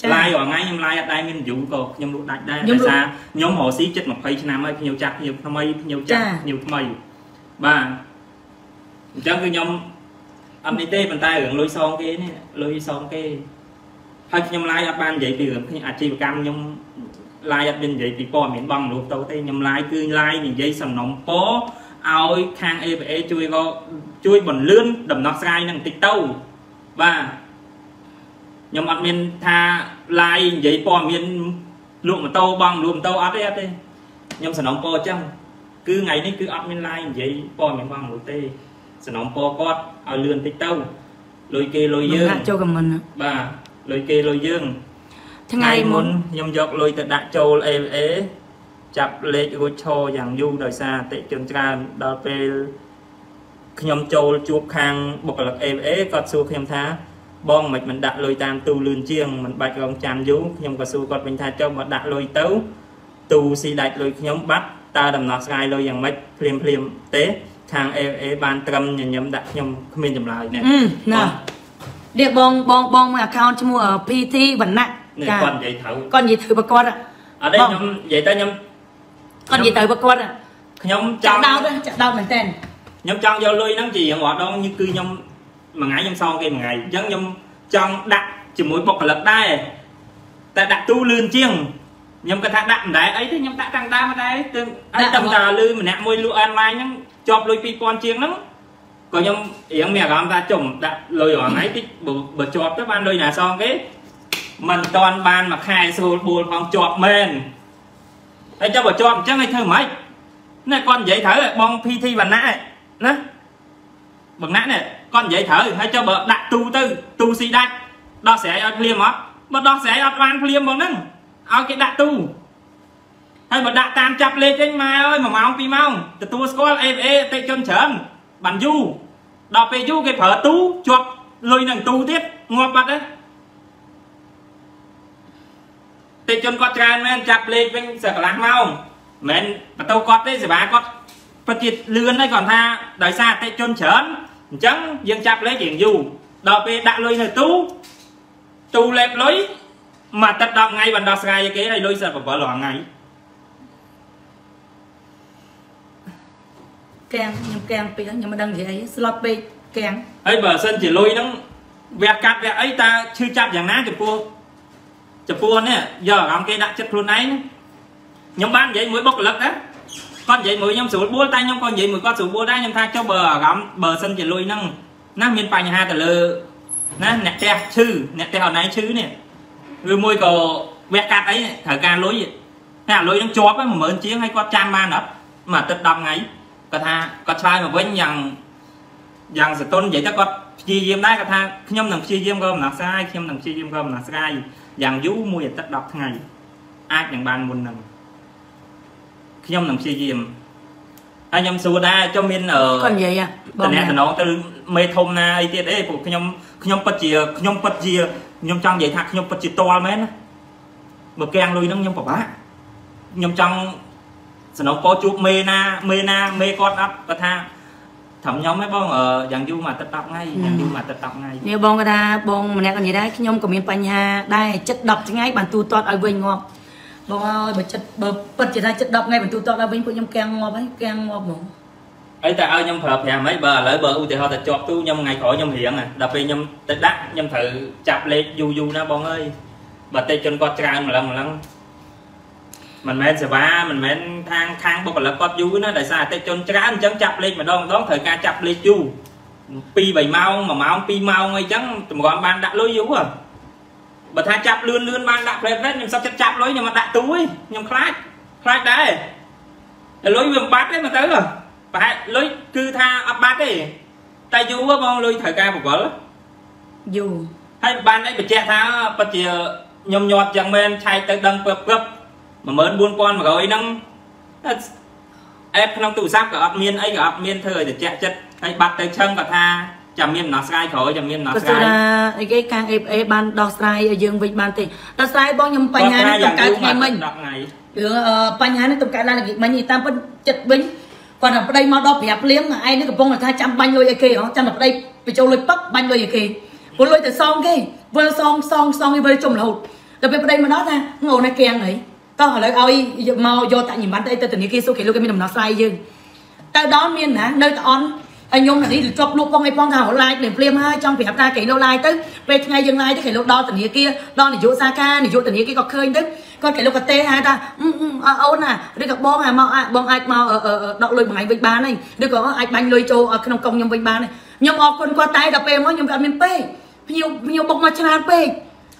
ចា៎ឡាយរាល់ថ្ងៃខ្ញុំឡាយអត់ដែរមាន view ក៏ខ្ញុំលក់ដាច់ដែរខ្ញុំដោយលក់សារខ្ញុំរកស៊ីចិត្ត20ឆ្នាំហើយភ្ញៀវចាស់ភ្ញៀវថ្មីភ្ញៀវចាស់ចា៎ភ្ញៀវថ្មីបាទអញ្ចឹងគឺខ្ញុំអត់នេះទេប៉ុន្តែរឿងលុយសងគេនេះលុយសងគេហើយខ្ញុំឡាយអត់បាននិយាយពីរឿងខ្ញុំអាជីវកម្មខ្ញុំ ឡាយអត់មាននិយាយពីព័ត៌មានបងមនុស្សទៅទេខ្ញុំឡាយគឺឡាយនិយាយសំណុំពរឲ្យខាង APA ជួយក៏ជួយបន្លឿនដំណោះស្រាយនឹងបន្តិចទៅបាទខ្ញុំអត់មានថា live និយាយព័ត៌មានលក់ម៉ូតូបងលក់ម៉ូតូអត់ទេអត់ទេខ្ញុំសំណុំពរអញ្ចឹងគឺថ្ងៃនេះគឺអត់មាន live និយាយព័ត៌មានបងមនុស្សទេសំណុំពរគាត់ឲ្យលឿនតិចទៅលុយគេលុយយើងដាក់ចូលខមមិនបាទលុយគេលុយយើង ថ្ងៃមុនខ្ញុំយកលុយទៅដាក់ចូល AVA ចាប់លេខរួចឈរយ៉ាងយូរដោយសារអតិថិជនច្រើនដល់ពេលខ្ញុំចូលជួបខាងបុគ្គលិក AVA គាត់សួរខ្ញុំថាបងមិនមិនដាក់លុយតាមទូលឿនជាងមិនបាច់រងចាំយូរខ្ញុំក៏សួរគាត់វិញថាចុះមកដាក់លុយទៅទូស៊ីដាច់លុយខ្ញុំបាត់តើដំណោះស្រាយលុយយ៉ាងម៉េចភ្លាមភ្លាមទេខាង AVA បានត្រឹមញញឹមដាក់ខ្ញុំគ្មានចម្លើយនេះអឺណានេះបងបងបងមួយ account ឈ្មោះ PT វណ្ណៈ នេះចាគាត់និយាយត្រូវគាត់និយាយធ្វើប្រកបគាត់អត់ទេបងខ្ញុំនិយាយទៅខ្ញុំគាត់និយាយទៅប្រកបគាត់ខ្ញុំចចាក់ង់ដោតចាក់ដោតមែនតើខ្ញុំចង់យកលុយហ្នឹងជារៀងរាល់ដងគឺខ្ញុំមួយថ្ងៃខ្ញុំសងគេមួយថ្ងៃអញ្ចឹងខ្ញុំចង់ដាក់ជាមួយបុគ្គលិកដែរតែដាក់ទូលឿនជាងខ្ញុំគាត់ថាដាក់មិនដែរអីទេខ្ញុំដាក់តាំងដើមមកដែរទើបហើយតាំងតាលឺម្នាក់មួយលក់អនឡាញហ្នឹងជាប់លុយ2000ជាងហ្នឹងក៏ខ្ញុំរៀងមានអារម្មណ៍ថាចុំដាក់លុយរាល់ថ្ងៃតិចបើបើជាប់ទៅបានលុយណាសងគេ មិនតាន់បានមួយខែស្រួលបួលផងជាប់មែនហើយចុះបើជាប់អញ្ចឹងឲ្យធ្វើម៉េចនេះគាត់និយាយត្រូវបង PT វណ្ណៈឯណាបងណាក់នេះគាត់និយាយត្រូវហើយចុះបើដាក់ទូទៅទូស៊ីដាច់ដោះស្រាយឲ្យភ្លាមអត់បើដោះស្រាយអត់បានភ្លាមមកហ្នឹងឲ្យគេដាក់ទូហើយបើដាក់តាមចាប់លេខវិញម៉ែអើយ1ម៉ោង2ម៉ោងទទួលស្គាល់ AFA អតិថិជនច្រើនបានយូរដល់ពេលយូរគេប្រើទូជាប់លុយនឹងទូទៀតងាប់បាត់ហើយ អតិថិជនគាត់ច្រើនមែនចាប់លេខវិញសកន្លះម៉ោងមិនមែនបន្ទោគាត់ទេសេវាគាត់ពិតជាលឿនហើយគាត់ថាដោយសារអតិថិជនច្រើនអញ្ចឹងយើងចាប់លេខរៀងយូរដល់ពេលដាក់លុយនៅទូទូលេបលុយមួយអាទិត្យ10ថ្ងៃបណ្ដោះស្រាយឲ្យគេហើយលុយសិត7រាល់ថ្ងៃកាំងខ្ញុំកាំងពេកខ្ញុំមិនដឹងនិយាយអីស្លុតពេកកាំងហើយបើសិនជាលុយហ្នឹងវះកាត់វះអីតើឈឺចាប់យ៉ាងណាចំពោះ ចំពោះនេះយកអារម្មណ៍គេដាក់ចិត្តខ្លួនឯងខ្ញុំបាននិយាយមួយបុគ្គលិកណាគាត់និយាយមួយខ្ញុំស្រួលបួលតែខ្ញុំក៏និយាយមួយគាត់ស្រួលបួលដែរខ្ញុំថាចុះបើអារម្មណ៍បើសិនជាលុយហ្នឹងណាមានបញ្ហាទៅលើណាអ្នកផ្ទះឈឺអ្នកផ្ទះអនឡាញឈឺនេះឬមួយក៏វះកាត់អីត្រូវការលុយតែអាលុយហ្នឹងជាប់ហ្នឹង10000ជាងហើយគាត់ចាំបានអត់មួយអាទិត្យ10ថ្ងៃគាត់ថាគាត់ឆ្លើយមកវិញយ៉ាងយ៉ាងសតុននិយាយទៅគាត់ព្យាយាមដែរគាត់ថាខ្ញុំនឹងព្យាយាមក៏មិនដោះស្រាយខ្ញុំនឹងព្យាយាមក៏មិនដោះស្រាយ យ៉ាងយូរមួយអាទិត្យ10ថ្ងៃអាចនឹងបានមុននឹងខ្ញុំនឹងព្យាយាមហើយខ្ញុំសួរដែរចុះមានអឺគាត់និយាយហ៎តំណែងតំណងទៅមេធំណាអីទៀតអេពួកខ្ញុំខ្ញុំពិតជាខ្ញុំពិតជាខ្ញុំចង់និយាយថាខ្ញុំពិតជាតល់មែនណាបើកៀងលុយហ្នឹងខ្ញុំពិបាកខ្ញុំចង់សនំពោជួបមេណាមេណាមេគាត់អត់គាត់ថា ត្រឹមខ្ញុំឯងបងអឺយ៉ាងយូរមួយអាទិត្យ10ថ្ងៃយ៉ាងយូរមួយអាទិត្យ10ថ្ងៃនេះបងគាត់ថាបងម្នាក់ក៏និយាយដែរខ្ញុំក៏មានបញ្ហាដែរចិត្ត10ថ្ងៃបានទូទាត់ឲ្យវិញងាប់បងអើយបើចិត្តបើពិតជាថាចិត្ត10ថ្ងៃបានទូទាត់ឲ្យវិញពួកខ្ញុំកៀងងាប់ហើយកៀងងាប់ហ្មងអីតែឲ្យខ្ញុំប្រើប្រាស់មិនបើឥឡូវបើឧទាហរណ៍តែជាប់ទូខ្ញុំថ្ងៃក្រោយខ្ញុំរៀងហ่ะដល់ពេលខ្ញុំទៅដាក់ខ្ញុំត្រូវចាប់លេខយូរយូរណាបងអើយបើតិចជនគាត់ច្រើនម្លឹងម្លឹង មិនមែនសេវាមិនមែនខាងខាងបុគ្គលិកគាត់យូរណាដោយសារអតិថិជនច្រើនអញ្ចឹងចាប់លេខម្ដងម្ដងត្រូវការចាប់លេខយូរ2 3ម៉ោង1ម៉ោង2ម៉ោងអីចឹងតម្រាំបានដាក់លុយយូរហ៎បើថាចាប់លឿនលឿនបានដាក់ plate ខ្ញុំសុខចិត្តចាប់លុយខ្ញុំមិនដាក់ទូទេខ្ញុំខ្លាចខ្លាចដែរតែលុយវាមិនបាត់ទេមើលទៅហ៎ប្រហែលលុយគឺថាអត់បាត់ទេតែយូរបងលុយត្រូវការបកលយូរហើយបានអីបញ្ជាក់ថាពិតជាខ្ញុំញាត់ចឹងមែនឆែកទៅដឹងពឹបពឹប 14100ហ្នឹងអេបក្នុងទូរស័ព្ទក៏អត់មានអីក៏អត់មានធ្វើឲ្យត្រជាក់ចិត្តហើយបាត់ទៅឆឹងក៏ថាចាំមានដំណោះស្រាយក្រោយចាំមានដំណោះក៏ស្ស្រាយដាអីគេកាង FA បានដោះស្រាយឲ្យយើងវិញបានទេដោះស្រាយបងខ្ញុំបញ្ហានេះទៅកើតថ្ងៃមិញ10ថ្ងៃរឿងអឺបញ្ហានេះទៅកើតឡើងល្ងាចមិញនេះតាមពិតចិត្តវិញគាត់តែប្តីមកដល់ប្រាប់ភ្លាមឯងនេះកំពុងតែថាចាំបាញ់លុយឲ្យគេហ៎ចាំតែប្តីបញ្ចូលលុយប៉ឹកបាញ់លុយឲ្យគេព្រោះលុយទៅសងគេវិលសងសងសងឲ្យវិលជុំរហូតដល់ពេលប្តីមកដល់ថាងអូនឯកៀងហី តោះឥឡូវឲ្យមកយកតាញញ៉ាំទៅអីទៅធនាគារសួរគេលោកគេមានដំណោះស្រាយយើងទៅដល់មានណានៅតែអន់ហើយខ្ញុំនេះជាប់លក់ផងអីផងថារឡាយភ្លាមៗហើយចង់ប្រាប់ថាគេលោកឡាយទៅពេលថ្ងៃយើងឡាយទៅគេលោកដល់ធនាគារដល់នាយកសាខានាយកធនាគារក៏ឃើញទៅគាត់គេលោកក៏ទេហៅថាអឺអឺអូនណាឬក៏បងហ่าមកអាចបងអាចមកអឺអឺអឺដកលុយមួយថ្ងៃវិញបានហើយឬក៏អាចបាញ់លុយចូលក្នុងកុំខ្ញុំវិញបានហើយខ្ញុំអរគុណគាត់តែដល់ពេលមកខ្ញុំក៏អត់មានពេកភ្ញៀវភ្ញៀវបុកមកច្រើនពេក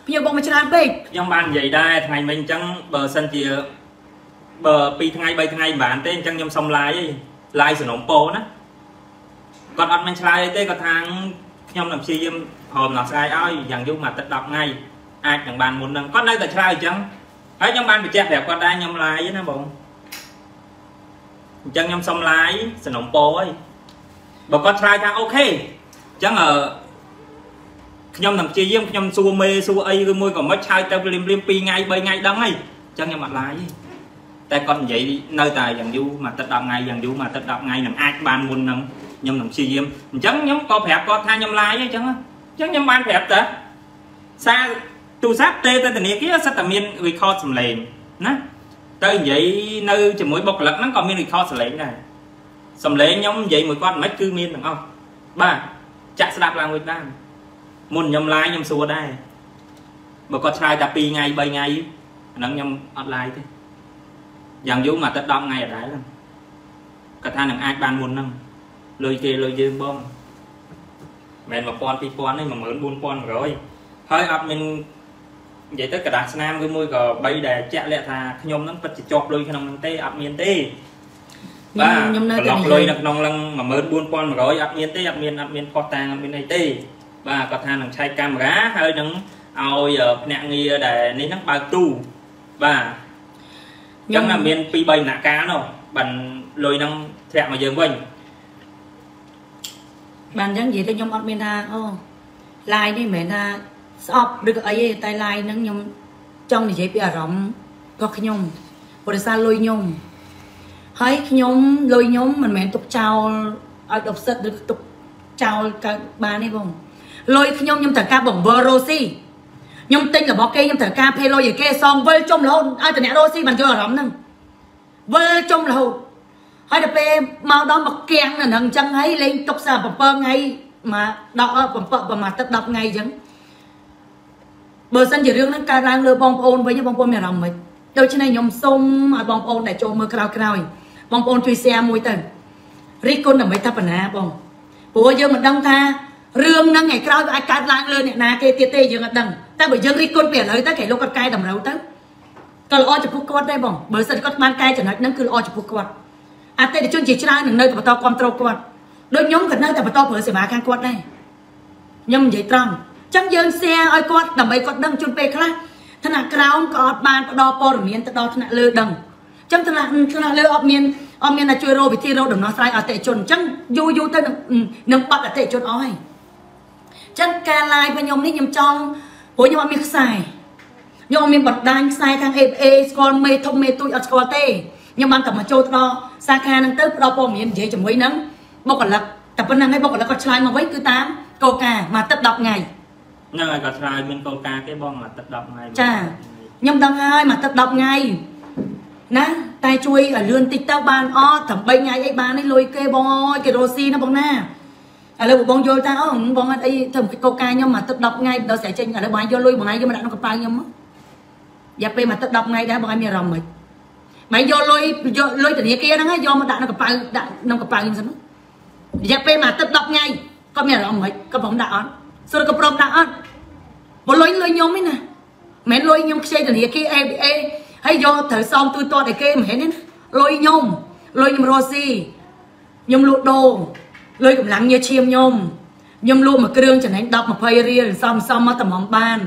ភ្ញៀវបុកមកច្រើនពេកខ្ញុំបាននិយាយដែរថ្ងៃមិញអញ្ចឹងបើសិនជាបើ2ថ្ងៃ3ថ្ងៃមិនបានទេអញ្ចឹងខ្ញុំសុំឡាយឯងឡាយសំណុំពោណាគាត់អត់មានឆ្លើយអីទេគាត់ថាខ្ញុំនឹងព្យាយាមព្រមដំណោះស្រាយឲ្យយ៉ាងយូរមួយអាទិត្យ10ថ្ងៃអាចនឹងបានមុនហ្នឹងគាត់នៅតែឆ្លើយអញ្ចឹងហើយខ្ញុំបានបញ្ជាក់ប្រាប់គាត់ដែរខ្ញុំឡាយណាបងអញ្ចឹងខ្ញុំសុំឡាយសំណុំពោហើយបើគាត់ឆ្លើយថាអូខេអញ្ចឹងអឺ ខ្ញុំនឹងព្យាយាមខ្ញុំសួរមេសួរអីឬមួយក៏មិនឆើយទៅភ្លាមភ្លាម2ថ្ងៃ3ថ្ងៃដឹងហើយអញ្ចឹងខ្ញុំអត់ឡាយទេតែគាត់និយាយនៅតែយ៉ាងយូរមួយអាទិត្យ10ថ្ងៃយ៉ាងយូរមួយអាទិត្យ10ថ្ងៃនឹងអាចបានមុននឹងខ្ញុំនឹងព្យាយាមអញ្ចឹងខ្ញុំក៏ប្រាប់គាត់ថាខ្ញុំឡាយអញ្ចឹងអញ្ចឹងខ្ញុំបានប្រាប់តើសារទូរស័ព្ទទេទៅធនាគារសិតតែមាន record សំឡេងណាទៅនិយាយនៅជាមួយបុគ្គលិកហ្នឹងក៏មាន record សំឡេងដែរសំឡេងខ្ញុំនិយាយមួយគាត់មិនគឺមានទាំងអស់បាទចាក់ស្ដាប់ឡើងវិញបាន មុនខ្ញុំឡាយខ្ញុំសួរដែរបើគាត់ឆ្លើយតែ2ថ្ងៃ3ថ្ងៃអាហ្នឹងខ្ញុំអត់ឡាយទេយ៉ាងយូរមួយអាទិត្យ10ថ្ងៃអត់ដែរហ្នឹងគាត់ថានឹងអាចបានមុនហ្នឹងលុយគេលុយយើងបងមិនមែន1000 2000ទេ14100ហើយអត់មាននិយាយទៅกระดาษស្នាមឬមួយក៏បីដែលជាក់លាក់ថាខ្ញុំហ្នឹងពិតជាជាប់លុយក្នុងហ្នឹងទេអត់មានទេ ខ្ញុំខ្ញុំនៅ ប្រ តែ ឡប់ និ លុ យា យ យ នៅក្នុងឡើង14100អត់មានទេអត់មានអត់មានផុសតាងអត់មានអីទេ បាទគាត់ថានឹងឆែកកាមេរ៉ាហើយនឹងឲ្យភ្នាក់ងារដែលនេះហ្នឹងបើកទូបាទអញ្ចឹងណាមាន2 3ដំណាក់កាលនោះបានលុយហ្នឹងធ្លាក់មកយើងវិញបានអញ្ចឹងនិយាយទៅខ្ញុំអត់មានថាអូ live នេះមិនមែនថាស្អប់ឬក៏អីទេតែ live ហ្នឹងខ្ញុំចង់និយាយពីអារម្មណ៍របស់ខ្ញុំបរិសារលុយខ្ញុំហើយខ្ញុំលុយខ្ញុំមិនមែនទុកចោលឲ្យដប់សិតឬទុកចោលកើតបានទេបង លុយខ្ញុំខ្ញុំត្រូវការបង្វិលរ៉ូស៊ីខ្ញុំទិញរបស់គេខ្ញុំត្រូវការភេលុយឲ្យគេសងវិលជុំរហូតឲ្យតអ្នករ៉ូស៊ីបានយល់អារម្មណ៍ហ្នឹងវិលជុំរហូតហើយដល់ពេលមកដល់មកគៀងនៅនឹងអញ្ចឹងហើយលេងទុកសា7ថ្ងៃមកដល់7ប្រហែលទឹក10ថ្ងៃអញ្ចឹងបើសិនជារឿងហ្នឹងកើតឡើងលើបងប្អូនវិញបងប្អូនមានអារម្មណ៍មិនដូច្នេះខ្ញុំសូមឲ្យបងប្អូនដែលចូលមើលក្រោយក្រោយបងប្អូនជួយ share មួយទៅរិះគន់ដើម្បីថាបណ្ណាបងព្រោះយើងមិនដឹងថា រឿងហ្នឹងឯក្រោយវាអាចកើតឡើងលើអ្នកណាគេទៀតទេយើងអត់ដឹងតែបើយើងរិះគន់ពីឥឡូវទៅគេលោកគាត់កែតម្រូវទៅក៏ល្អចំពោះគាត់ដែរបងបើសិនគាត់បានកែចំណុចហ្នឹងគឺល្អចំពោះគាត់អតិថិជនជាច្រើននឹងនៅតែបន្តគ្រប់គ្រងគាត់ដូចខ្ញុំក៏នៅតែបន្តប្រើសេវាខាងគាត់ដែរខ្ញុំនិយាយត្រង់អញ្ចឹងយើង share ឲ្យគាត់ដើម្បីគាត់ដឹងជួនពេលខ្លះថ្នាក់ក្រោមក៏អត់បានផ្ដល់ព័ត៌មានទៅដល់ថ្នាក់លើដឹងអញ្ចឹងថ្នាក់ថ្នាក់លើអត់មានអត់មានតែជួយរកវិធីរកដំណោះស្រាយអតិថិជនអញ្ចឹងយូរយូរទៅនឹងនឹងបាត់អតិថិជនអស់ហើយអញ្ចឹងការ live របស់ខ្ញុំនេះខ្ញុំចង់ព្រោះខ្ញុំអត់មានខ្សែខ្ញុំអត់មានបណ្ដាញខ្សែខាង FA ស្គាល់មេធំមេទូចអត់ស្គាល់ទេខ្ញុំបានតែមកចូលទៅដល់សាខាហ្នឹងទៅផ្ដល់ព័ត៌មាននិយាយជាមួយនឹងបុគ្គលិកតែប៉ុណ្្នឹងឯងបុគ្គលិកគាត់ឆ្លើយមកវិញគឺតាមកោការមកទឹក10ថ្ងៃហ្នឹងហើយគាត់ឆ្លើយមានកោការគេបងមកទឹក10ថ្ងៃចាខ្ញុំដឹងហើយមកទឹក10ថ្ងៃណាតែជួយឲ្យលឿនតិចទៅបានអត់ត្រឹម3ថ្ងៃអីបាននេះលុយគេបងអើយគេរស់ស៊ីណាបងណា ឥឡូវបងយល់ថាអូបងអត់អីធ្វើកោការខ្ញុំមកទឹក10ថ្ងៃដល់ស្រែចេញឥឡូវបងយកលុយបងឯងយកមកដាក់ក្នុងកប៉ាល់ខ្ញុំយ៉ាពេលមកទឹក10ថ្ងៃដែរបងឯងមានអារម្មណ៍មិនមិនយកលុយយកលុយធនាគារហ្នឹងយកមកដាក់ក្នុងកប៉ាល់ដាក់ក្នុងកប៉ាល់ខ្ញុំសិនរយៈពេលមកទឹក10ថ្ងៃគាត់មានអារម្មណ៍មិនក៏ព្រមដាក់អត់សុទ្ធក៏ព្រមដាក់អត់បើលុយលុយខ្ញុំឯណាមិនលុយខ្ញុំខ្ចីធនាគារ ABA ហើយយកត្រូវសំទូទាត់ឲ្យគេមិនមែនទេណាលុយខ្ញុំលុយខ្ញុំរស់ស៊ីខ្ញុំលក់ដូរ លុយកម្លាំងញើឈាមខ្ញុំខ្ញុំលក់មួយគ្រឿងចំណេញ10 20រៀលសំសំមកតម្រំបាន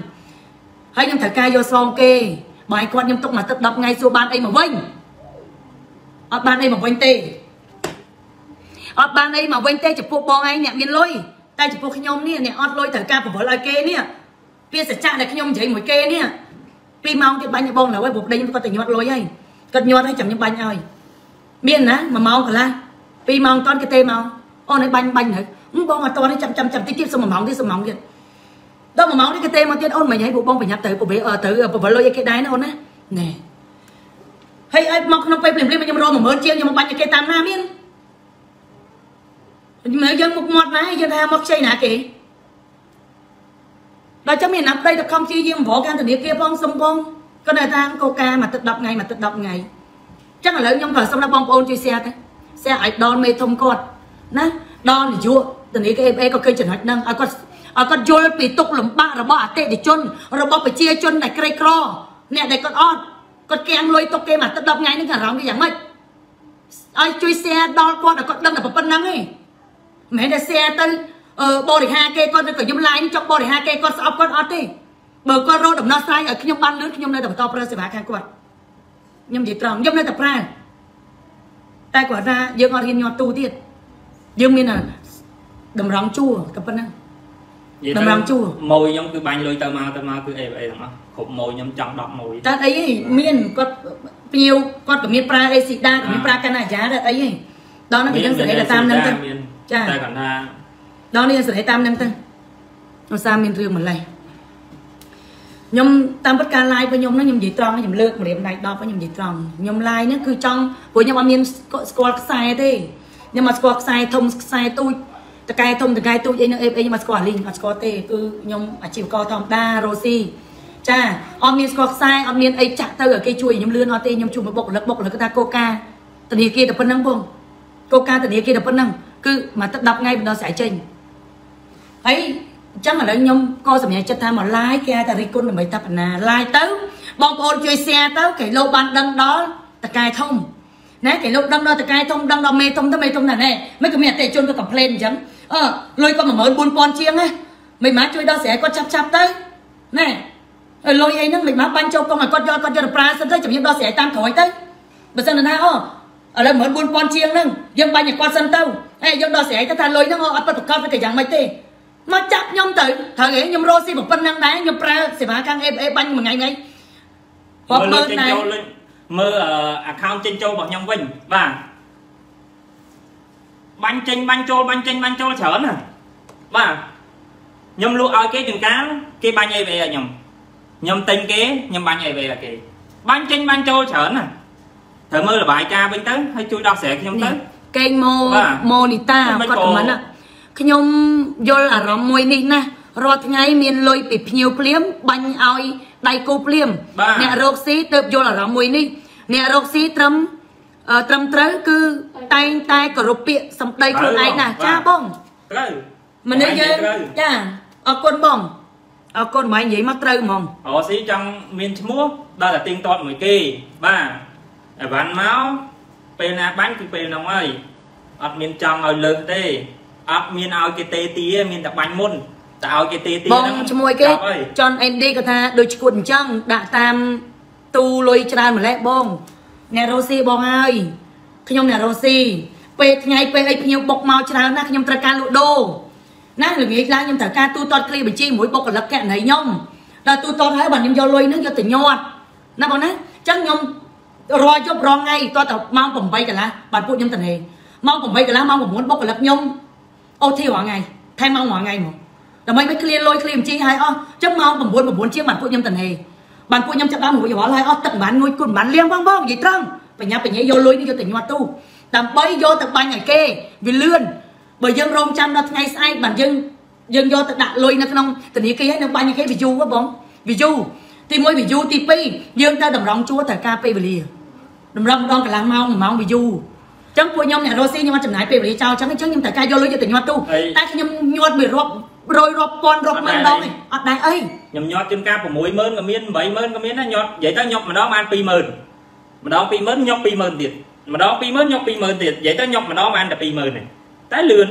ហើយខ្ញុំត្រូវការយកសងគេបើឲ្យគាត់ខ្ញុំទុកមកទឹក10ថ្ងៃសួរបានអីមកវិញអត់បានអីមកវិញទេអត់បានអីមកវិញទេចំពោះបងឯងអ្នកមានលុយតែចំពោះខ្ញុំនេះអ្នកអត់លុយត្រូវការប្រវល់ឲ្យគេនេះវាសច្ចៈដែលខ្ញុំនិយាយមួយគេនេះពីម៉ោងទៀតបាញ់បងឡើយព្រោះប្តីខ្ញុំគាត់តែញាត់លុយហើយគាត់ញាត់ឲ្យចាំខ្ញុំបាញ់ឲ្យមានណា1ម៉ោងកន្លះ2ម៉ោងតន់គេទេមក អូនឲ្យបាញ់បាញ់ទៅបងអត់តន់ចាំចាំចាំតិចទៀតសុំ1ម៉ោងទៀតសុំ1ម៉ោងទៀតដល់1ម៉ោងនេះគេទេមកទៀតអូនមិនឲ្យពួកបងប្រញាប់ទៅប្រវេទៅប្រវល់លុយឲ្យគេដែរណាអូនណាណែហើយឲ្យមកក្នុងពេលភ្លាមៗខ្ញុំរក10000ជាងខ្ញុំបាញ់ឲ្យគេតាមណាមានមើលយើងមុខមាត់ណាយើងថាមកខ្ចីណាគេដល់ចឹងមានណាប្តីទៅខំជាយាមប្រកាន់ធនាគារផងសុំបងក៏នៅតាមកោការមកទឹក10ថ្ងៃមកទឹក10ថ្ងៃចឹងឥឡូវខ្ញុំក៏សុំដល់បងប្អូនជួយ share ទៅ share ឲ្យដល់មេធំគាត់ ណាដល់នាយកធនាគារ FA ក៏ឃើញចំណុចហ្នឹងឲ្យគាត់ឲ្យគាត់យល់ពីទុកលំបាករបស់អតិថិជន របស់ប្រជាជនដែលក្រីក្រអ្នកដែលគាត់អត់គាត់កៀងលុយទុកគេមកទឹក10ថ្ងៃនេះអារម្មណ៍គេយ៉ាងម៉េចឲ្យជួយ share ដល់គាត់ឲ្យគាត់ដឹងតែប៉ុណ្្នឹងឯងមិនមែនតែ share ទៅបរិហាគេគាត់ក៏ខ្ញុំ line ចុកបរិហាគេគាត់ស្អប់គាត់អត់ទេបើគាត់រកដំណោះស្រាយឲ្យខ្ញុំបានលឿនខ្ញុំនៅតែបន្តប្រើសេវាខាងគាត់ខ្ញុំនិយាយត្រង់ខ្ញុំនៅតែប្រើតែគាត់ថាយើងអត់ហ៊ានញាត់ទូទៀត យើងមានតម្រង់ជួរក៏ប៉ុណ្ណឹងតម្រង់ជួរម៉ួយខ្ញុំគឺបាញ់លុយទៅមកទៅមកគឺអេអេទាំងអស់គ្រប់ម៉ួយខ្ញុំចង់10ម៉ួយតែអីមានគាត់ភ្ញៀវគាត់ក៏មានប្រើអេស៊ីដាក៏មានប្រើកាណាយ៉ាតែអីហីដល់ហ្នឹងគឺយើងសេរីតាមហ្នឹងទៅចាតែគាត់ថាដល់នេះសេរីតាមហ្នឹងទៅឧស្សាហ៍មានរឿងម្លេះខ្ញុំតាមពិតការ live របស់ខ្ញុំហ្នឹងខ្ញុំនិយាយត្រង់ខ្ញុំលើកម្រាមដៃ10ខ្ញុំនិយាយត្រង់ខ្ញុំ live ហ្នឹងគឺចង់ព្រោះខ្ញុំអត់មានស្គាល់ខ្សែទេ ខ្ញុំអត់ស្គាល់ខ្សែធំខ្សែទូចតកែធំតកែទូចអីហ្នឹងអីខ្ញុំអត់ស្គាល់លីងអត់ស្គាល់ទេគឺខ្ញុំអាជីវករធម្មតារ៉ូស៊ីចាអត់មានស្គាល់ខ្សែអត់មានអីចាក់ទៅឲ្យគេជួយខ្ញុំលឿនអត់ទេខ្ញុំជួយមកបុករលឹកបុករលឹកថាកោការធនាគារតែប៉ុណ្្នឹងបងកោការធនាគារតែប៉ុណ្្នឹងគឺមកទឹក10ថ្ងៃបន្តស្រែចេញហើយអញ្ចឹងឥឡូវខ្ញុំក៏សម្រេចចិត្តថាមក live គេតែរិះគន់ដើម្បីតាបណា live ទៅបងប្អូនជួយ share ទៅគេលោកបានដឹងដល់តកែធំ ណាគេលោកដឹងដល់តកែធំដឹងដល់មេធំទៅមេធំណាស់ណែមិនក៏មានអតិជនក៏ complain អញ្ចឹងអឺលុយក៏14000ជាងណាមិនមកជួយដល់ស្រែគាត់ចាប់ចាប់ទៅណែលុយអីហ្នឹងមិនមកបាញ់ចូលកុំឲ្យគាត់យកគាត់យកទៅប្រើសិនទៅជំរាបដល់ស្រែតាមក្រោយទៅបើសិនណាអូឥឡូវ14000ជាងហ្នឹងយើងបាញ់ឲ្យគាត់សិនទៅហើយយកដល់ស្រែទៅថាលុយហ្នឹងអត់ប្រកបទៅយ៉ាងម៉េចទេមកចាប់ខ្ញុំទៅត្រូវហ៎ខ្ញុំរកស៊ីប៉ុណ្ណឹងដែរខ្ញុំប្រើសេវាខាង FA បាញ់មួយថ្ងៃថ្ងៃបងមើលដែរ មើល account ចេញចូលរបស់ខ្ញុំវិញបាទបាញ់ចេញបាញ់ចូលបាញ់ចេញបាញ់ចូលច្រើនណាបាទខ្ញុំលក់ឲ្យគេចង្កាលគេបាញ់ FA ឲ្យខ្ញុំខ្ញុំទិញគេខ្ញុំបាញ់ FA ឲ្យគេបាញ់ចេញបាញ់ចូលច្រើនណាត្រូវមើលរបាយការណ៍វិញទៅហើយជួយដោះស្រាយខ្ញុំទៅកេងម៉ូម៉ូនីតាគាត់ខមមិនណាខ្ញុំយល់អារម្មណ៍មួយនេះណារាល់ថ្ងៃមានលុយពីភ្ញៀវភ្លាមបាញ់ឲ្យ ដៃគូភ្លាមអ្នករកស៊ីទៅយល់អារម្មណ៍មួយនេះអ្នករកស៊ីត្រឹមត្រឹមត្រូវគឺតែងតែគោរពពាក្យសម្ដីខ្លួនឯងណាចាបងត្រូវមនុស្សយើងចាអរគុណបងអរគុណម៉ែនិយាយមកត្រូវហ្មងរកស៊ីចង់មានឈ្មោះដល់តែទៀងទាត់មួយគេបាទអីវ៉ាន់មកពេលណាបាញ់គឺពេលហ្នឹងហើយអត់មានចង់ឲ្យលើសទេអត់មានឲ្យគេទេទីទេមានតែបាញ់មុន តែឲ្យគេទេទីបងជាមួយគេចនអេនឌីគាត់ថាដូចឈួតអញ្ចឹងដាក់តាមទូលុយច្រើនម្លេះបងអ្នករ៉ូស៊ីបងហើយខ្ញុំអ្នករ៉ូស៊ីពេលថ្ងៃពេលអីភ្ញៀវបុកមកច្រើនណាស់ខ្ញុំត្រូវការលក់ដូរណាល្ងាចឡើងខ្ញុំត្រូវការទូទាត់គ្រាបញ្ជីមួយបុគ្គលិកកណីខ្ញុំដល់ទូទាត់ហើយបើខ្ញុំយកលុយហ្នឹងយកទៅញាត់ណាបងណាអញ្ចឹងខ្ញុំរាល់យប់រងថ្ងៃតោះតែម៉ោង8កន្លះបាទពួកខ្ញុំទៅនេះម៉ោង8កន្លះម៉ោង9បុគ្គលិកខ្ញុំអូធីរាល់ថ្ងៃថែមម៉ោងរាល់ថ្ងៃមក ដើម្បីឲ្យឃ្លាលុយឃ្លាបញ្ជីឲ្យអស់អញ្ចឹងម៉ោង9 9ជាងបាទពួកខ្ញុំទៅនេះបានពួកខ្ញុំចាប់ដើមរួចរាល់ហើយអស់ទឹកមិនបានងួយគុណមិនបានលៀងផងបងនិយាយត្រង់បញ្ញាបញ្ញាយកលុយនេះយកទៅញាត់ទូដើម្បីយកទៅបាញ់ឲ្យគេវាលឿនបើយើងរងចាំដល់ថ្ងៃស្អែកបានយើងយើងយកទៅដាក់លុយនៅក្នុងធនាគារហើយនៅបាញ់ឲ្យគេ view ហ៎បង view ទី1 view ទី2យើងទៅតម្រង់ជួរត្រូវការពេលវេលាតម្រង់ម្ដងកន្លះម៉ោង1ម៉ោង view ចឹងពួកខ្ញុំអ្នករស់ស៊ីខ្ញុំអត់ចំណាយពេលវេលាចោលចឹងអញ្ចឹងខ្ញុំត្រូវការយកលុយយកទៅញាត់ទូតែខ្ញុំញាត់មួយរាប់ រយរាប់ពាន់រាប់ម៉ឺនដងអត់ដែរអីខ្ញុំញាត់ជាងការ60000ក៏មាន80000ក៏មានដែរញាត់និយាយទៅញាត់ម្ដងបាន20000ម្ដង20000ញាត់20000ទៀតម្ដង20000ញាត់20000ទៀតនិយាយទៅញាត់ម្ដងបានតែ20000ទេតែលឿន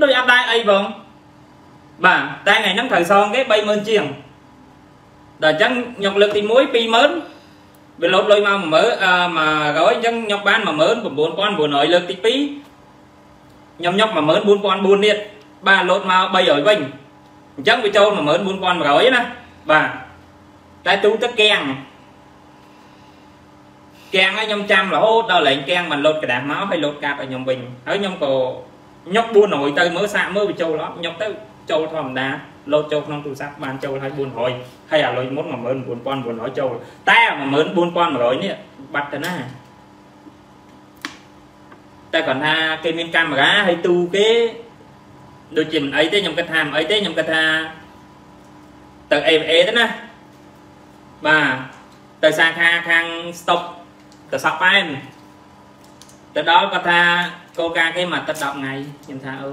ដូចអត់ដែរអីបងបាទតែថ្ងៃហ្នឹងត្រូវសងគេ30000ជាងដល់អញ្ចឹងញាត់លើកទី1 20000វាលោតលុយមក10000អឺ100អញ្ចឹងខ្ញុំបាន19900លើកទី2ខ្ញុំញុក14400ទៀត បាទលោតមក300វិញអញ្ចឹងវាចូល14100ណាបាទតែទូទឹកកៀងកៀងឲ្យខ្ញុំចាំរហូតដល់ឡើងកៀងមិនលោតกระดาษមកហើយលោតកាប់ឲ្យខ្ញុំវិញហើយខ្ញុំក៏ញុក400ទៅមើលសាកមើលវាចូលអត់ញុកទៅចូលធម្មតាលោតចូលក្នុងទូរស័ព្ទបានចូលហើយ400ហើយអាលុយមុន19900ចូលតែ14100នេះបាត់ទៅណាតែគាត់ថាគេមានកាមេរ៉ាហើយទូគេ ដូចជាមិនអីទេខ្ញុំគិតថាមិនអីទេខ្ញុំគិតថាទៅ AVA ទៅណាបាទទៅសាខាខាង stop ទៅសក់ប៉ែនទៅដល់គាត់ថាគោលការណ៍គេមកទឹក10ថ្ងៃខ្ញុំថាអូ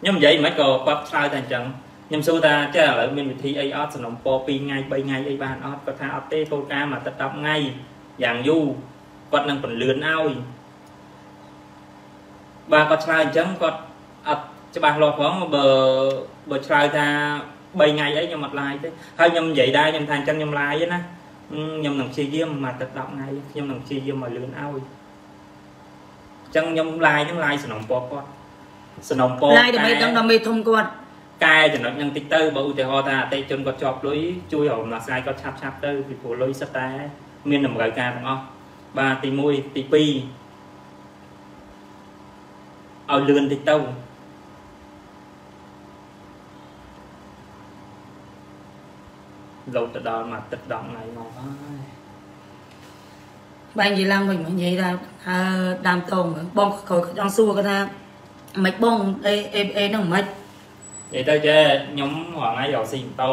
ខ្ញុំនិយាយមិនក៏គាត់ឆ្លើយតែអញ្ចឹងខ្ញុំសួរថាចេះឥឡូវមានវិធីអីអត់សំណុំពរ2ថ្ងៃ3ថ្ងៃអីបានអត់គាត់ថាអត់ទេគោលការណ៍មកទឹក10ថ្ងៃយ៉ាងយូរគាត់នឹងពន្លឿនឲ្យបាទគាត់ឆ្លើយអញ្ចឹងគាត់អត់ ច្បាស់លាស់ផងបើបើឆ្លើយថា3ថ្ងៃអីខ្ញុំអត់ឡាយទេហើយខ្ញុំនិយាយដែរខ្ញុំថាអញ្ចឹងខ្ញុំឡាយណាខ្ញុំនឹងព្យាយាមមកទឹក10ថ្ងៃខ្ញុំនឹងព្យាយាមឲ្យលឿនឲ្យអញ្ចឹងខ្ញុំឡាយហ្នឹងឡាយសំណុំពរគាត់សំណុំពរឡាយដើម្បីដឹងដល់មេធំគាត់កែចំណុចហ្នឹងតិចទៅបើឧទាហរណ៍ថាអតិជនគាត់ជាប់លុយជួយរំលាស់ស្រាយគាត់ឆាប់ឆាប់ទៅពីព្រោះលុយសិតតែ មានតម្រូវការទាំងអស់បាទទី1ទី2ឲ្យលឿនតិចទៅ លោតទៅដល់មកទឹក10ថ្ងៃមកហើយបែរនិយាយឡើងវិញនិយាយថាអឺដើមតងបងក៏ចង់សួរគាត់ថាមិនបងអេអេអេហ្នឹងមិននិយាយទៅចេះខ្ញុំរាល់ថ្ងៃរកស៊ីម៉ូតូ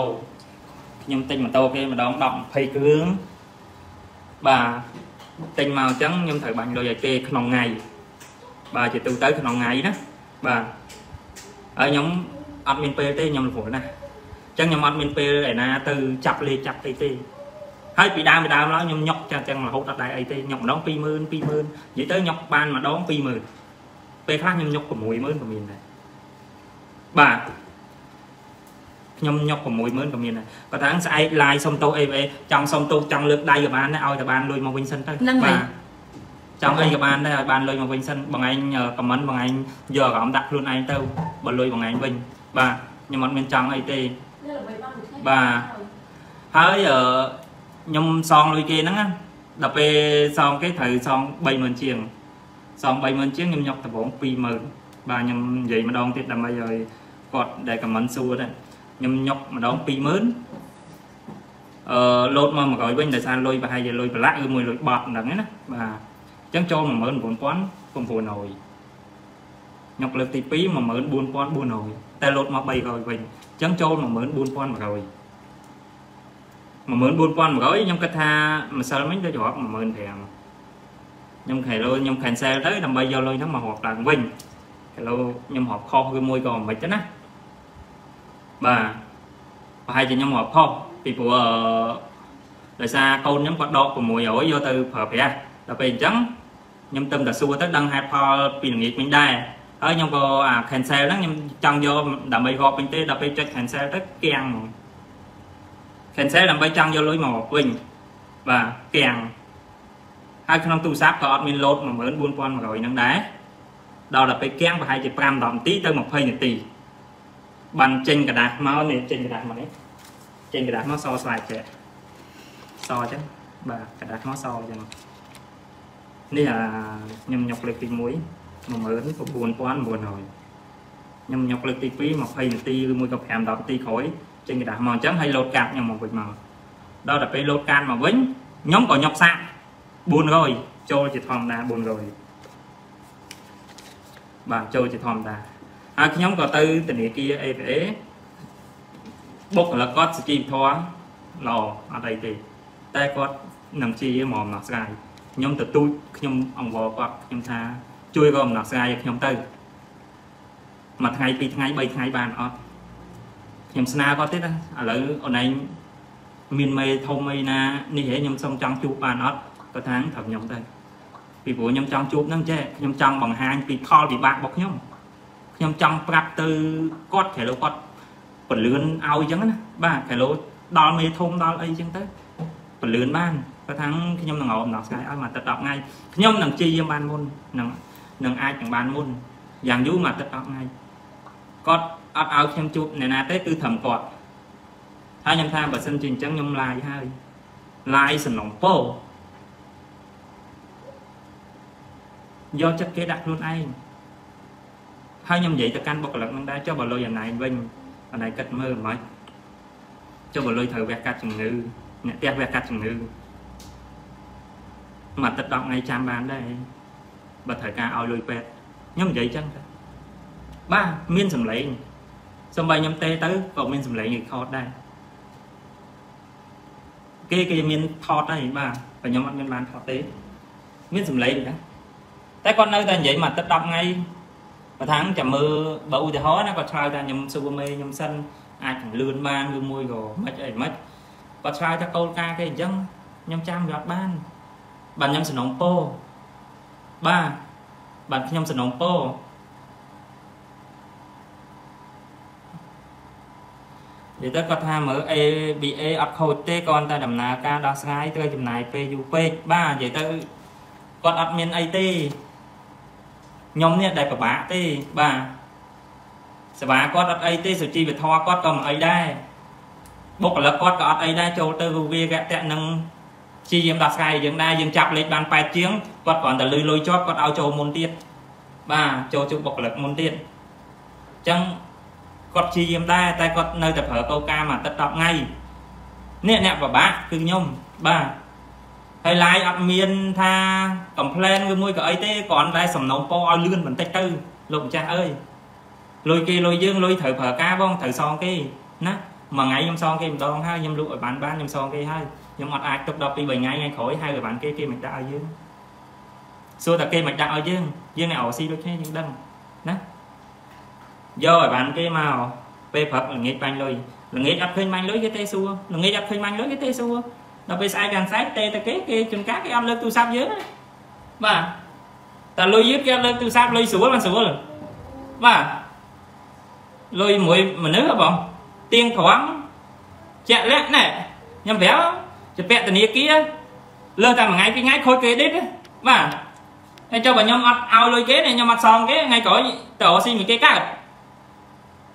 ខ្ញុំទិញម៉ូតូគេម្ដង10 20គ្រឿងបាទទិញមកអញ្ចឹងខ្ញុំត្រូវបាញ់លុយឲ្យគេក្នុងថ្ងៃបាទជាទូទៅក្នុងថ្ងៃណាបាទហើយខ្ញុំអត់មានពេលទេខ្ញុំរវល់ណាស់អញ្ចឹងខ្ញុំអត់មានពេលឯណាទៅចាប់លេខចាប់អីទេហើយពីដើមពីដើមឡើយខ្ញុំញុកចាំទាំងរហូតអត់ដែរអីទេញុកម្ដង20000 20000និយាយទៅញុកបានម្ដង20000ពេលខ្លះខ្ញុំញុក60000ក៏មានដែរបាទខ្ញុំញុក60000ក៏មានដែរគាត់ថាស្អែកឡាយសុំទោសអីអីចង់សុំទោសចង់លើកដៃក៏បានដែរឲ្យតែបានលុយមកវិញសិនទៅបាទចង់អីក៏បានដែរឲ្យបានលុយមកវិញសិនបងឯងខមមិនបងឯងយកអារម្មណ៍ដាក់ខ្លួនឯងទៅបើលុយបងឯងវិញបាទខ្ញុំអត់មានចង់អីទេ បាទហើយខ្ញុំសងលុយគេហ្នឹងដល់ពេលសងគេត្រូវសង30000ជាងសង30000ជាងខ្ញុំញុកដំបង20000បាទខ្ញុំនិយាយម្ដងទៀតដើម្បីឲ្យគាត់ដែលខមមិនសួរដែរខ្ញុំញុកម្ដង20000អឺលោតមក100វិញដោយសារលុយប្រហែលជាលុយប្រឡាក់ឬមួយលុយបត់ហ្នឹងណាបាទអញ្ចឹងចូល19900ញុកលើកទី2 14400តែលោតមក300វិញអញ្ចឹងចូល14100 14100ខ្ញុំគិតថាម្សិលមិញទៅរាប់15000ខ្ញុំខែលោខ្ញុំ cancel ទៅដើម្បីយកលុយហ្នឹងមករាប់ឡើងវិញគីឡូខ្ញុំរាប់ខុសឬមួយក៏មិនទៅណាបាទប្រហែលជាខ្ញុំរាប់ខុសពីព្រោះដោយសារកូនខ្ញុំគាត់ដក600យកទៅប្រើប្រាស់ដល់ពេលអញ្ចឹងខ្ញុំទៅតែសួរទៅដឹងហេតុផលពីល្ងាចមិញដែរ ហើយខ្ញុំក៏អា cancel ហ្នឹងខ្ញុំចង់យកដើម្បីរាប់វិញទេដល់ពេលចុច cancel ទៅគាំងហ្មង cancel ដើម្បីចង់យកលុយមកវិញបាទគាំងហើយក្នុងទូរស័ព្ទក៏អត់មាន load 14100ហ្នឹងដែរដល់ដល់ពេលគាំងប្រហែលជា5 10នាទីទៅ20នាទីបានចេញกระดาษមកនេះចេញกระดาษមកនេះចេញกระดาษមកសស្លាយចេះសអញ្ចឹងបាទกระดาษមកសអញ្ចឹងនេះអាខ្ញុំញុកលេខទី1 19900ខ្ញុំញុកលើកទី2 20នាទីឬមួយក៏5 10នាទីក្រោយចេញกระดาษមកអញ្ចឹងហើយលោតកាតខ្ញុំមកវិញមកដល់តែពេលលោតកាតមកវិញខ្ញុំក៏ញុកសាក់400ចូលជាធម្មតា400បាទចូលជាធម្មតាហើយខ្ញុំក៏ទៅធនាគារ APA បុគ្គលិកគាត់សុជីវធម៌ល្អអត់អីទេតែគាត់នឹងជាមកអំណោះស្រាយខ្ញុំទទូចខ្ញុំអង្វរគាត់ខ្ញុំថា ជួយក៏អំណោះស្រាយឲ្យខ្ញុំទៅមួយថ្ងៃពីរថ្ងៃបីថ្ងៃបានអត់ខ្ញុំស្នើគាត់ទៀតណាឥឡូវអូនឯងមានមេធំអីណានេះហ៎ខ្ញុំសុំចង់ជួបបានអត់គាត់ថាត្រូវខ្ញុំទៅពីព្រោះខ្ញុំចង់ជួបហ្នឹងចេះខ្ញុំចង់បង្ហាញពីផលវិបាករបស់ខ្ញុំខ្ញុំចង់ប្រាប់ទៅគាត់ក្រៅគាត់ពលឿនឲ្យអញ្ចឹងណាបាទក្រៅដល់មេធំដល់អីអញ្ចឹងទៅពលឿនបានគាត់ថាខ្ញុំនឹងរកដំណោះស្រាយឲ្យមកទឹក10ថ្ងៃខ្ញុំនឹងជាយាមបានមុននឹង នឹងអាចនឹងបានមុនយ៉ាងយូរមកទឹក10ថ្ងៃគាត់អត់ឲ្យខ្ញុំជួបអ្នកណាទេគឺត្រឹមគាត់ហើយខ្ញុំថាបើសិនជាអញ្ចឹងខ្ញុំឡាយហើយឡាយសំឡុងពោយកចិត្តគេដាក់ខ្លួនឯងហើយខ្ញុំនិយាយទៅកាន់បុគ្គលិកនឹងដែរចុះបើលុយអាណៃវិញអាណៃគិតមើលមិនចុះបើលុយត្រូវវះកាត់ជំងឺអ្នកផ្ទះវះកាត់ជំងឺមួយទឹក10ថ្ងៃចាំបានដែរ បើត្រូវការឲ្យលុយពេទ្យខ្ញុំនិយាយចឹងទៅបាទមានសម្លេងសំបីខ្ញុំទេទៅក៏មានសម្លេង record ដែរគេគេមានថតហើយបាទតែខ្ញុំអត់មានបានថតទេមានសម្លេងដែរតែគាត់នៅតែនិយាយមួយទឹក10ថ្ងៃបើថាចាំមើលបើឧទាហរណ៍ណាគាត់ឆ្លើយថាខ្ញុំសួរមេខ្ញុំសិនអាចពង្លឿនបានឬមួយក៏មិនអីមិនគាត់ឆ្លើយថាកូនការគេអញ្ចឹងខ្ញុំចាំវាអត់បានបាទខ្ញុំសំណងពោ បាទបាទខ្ញុំសំណងពោនិយាយទៅគាត់ថាមើល ABA អត់ខូចទេគ្រាន់តែដំណើរការដោះស្រាយត្រូវចំណាយពេលយូរពេកបាទនិយាយទៅគាត់អត់មានអីទេខ្ញុំនេះដែលពិបាកទេបាទសេវាគាត់អត់អីទេសុជីវធម៌គាត់ក៏មិនអីដែរបុគ្គលិកគាត់ក៏អត់អីដែរចូលទៅវាកតៈនឹង ជាយាមដោះស្រាយយើងដែរយើងចាប់លេខបាន8ជាងគាត់គ្រាន់តែលឺលុយជាប់គាត់ឲ្យចូលមុនទៀតបាទចូលជួបបុគ្គលិកមុនទៀតអញ្ចឹងគាត់ជាយាមដែរតែគាត់នៅតែប្រើកោការមួយអាទិត្យ10ថ្ងៃនេះអ្នកប្របាក់គឺខ្ញុំបាទហើយ live អត់មានថា complain ឬមួយក៏អីទេគ្រាន់តែសំណូមពរឲ្យលឿនបន្តិចទៅលោកម្ចាស់អើយលុយគេលុយយើងលុយត្រូវប្រើការបងត្រូវសងគេណាមួយថ្ងៃខ្ញុំសងគេម្ដងហើយខ្ញុំលក់ឲ្យបានបានខ្ញុំសងគេហើយ ខ្ញុំអត់អាចទុកដល់2 3ថ្ងៃថ្ងៃក្រោយហៅឲ្យបានគេគេមិនដាក់ឲ្យយើងសួរតែគេមិនដាក់ឲ្យយើងយើងអ្នករកស៊ីដូចគ្នាយើងដឹងណាយកឲ្យបានគេមកពេលព្រឹកល្ងាចបាញ់លុយល្ងាចអត់ឃើញបាញ់លុយគេទេសួរល្ងាចអត់ឃើញបាញ់លុយគេទេសួរដល់ពេលស្អែកកាន់ស្អែកទេទៅគេគេជួនកាលគេអត់លើកទូរស័ព្ទយើងបាទតែលុយយើងគេអត់លើកទូរស័ព្ទលុយស្រួលមិនស្រួលបាទលុយមួយមនុស្សបងទៀងត្រង់ជាក់លាក់ណែខ្ញុំប្រាប់ ជាពាក់ធនាគារលើតែមួយថ្ងៃពីរថ្ងៃខូចគេឌីតបាទហើយចុះបើខ្ញុំអត់ឲ្យលុយគេខ្ញុំអត់សងគេថ្ងៃក្រោយទៅរកស៊ីមួយគេកើត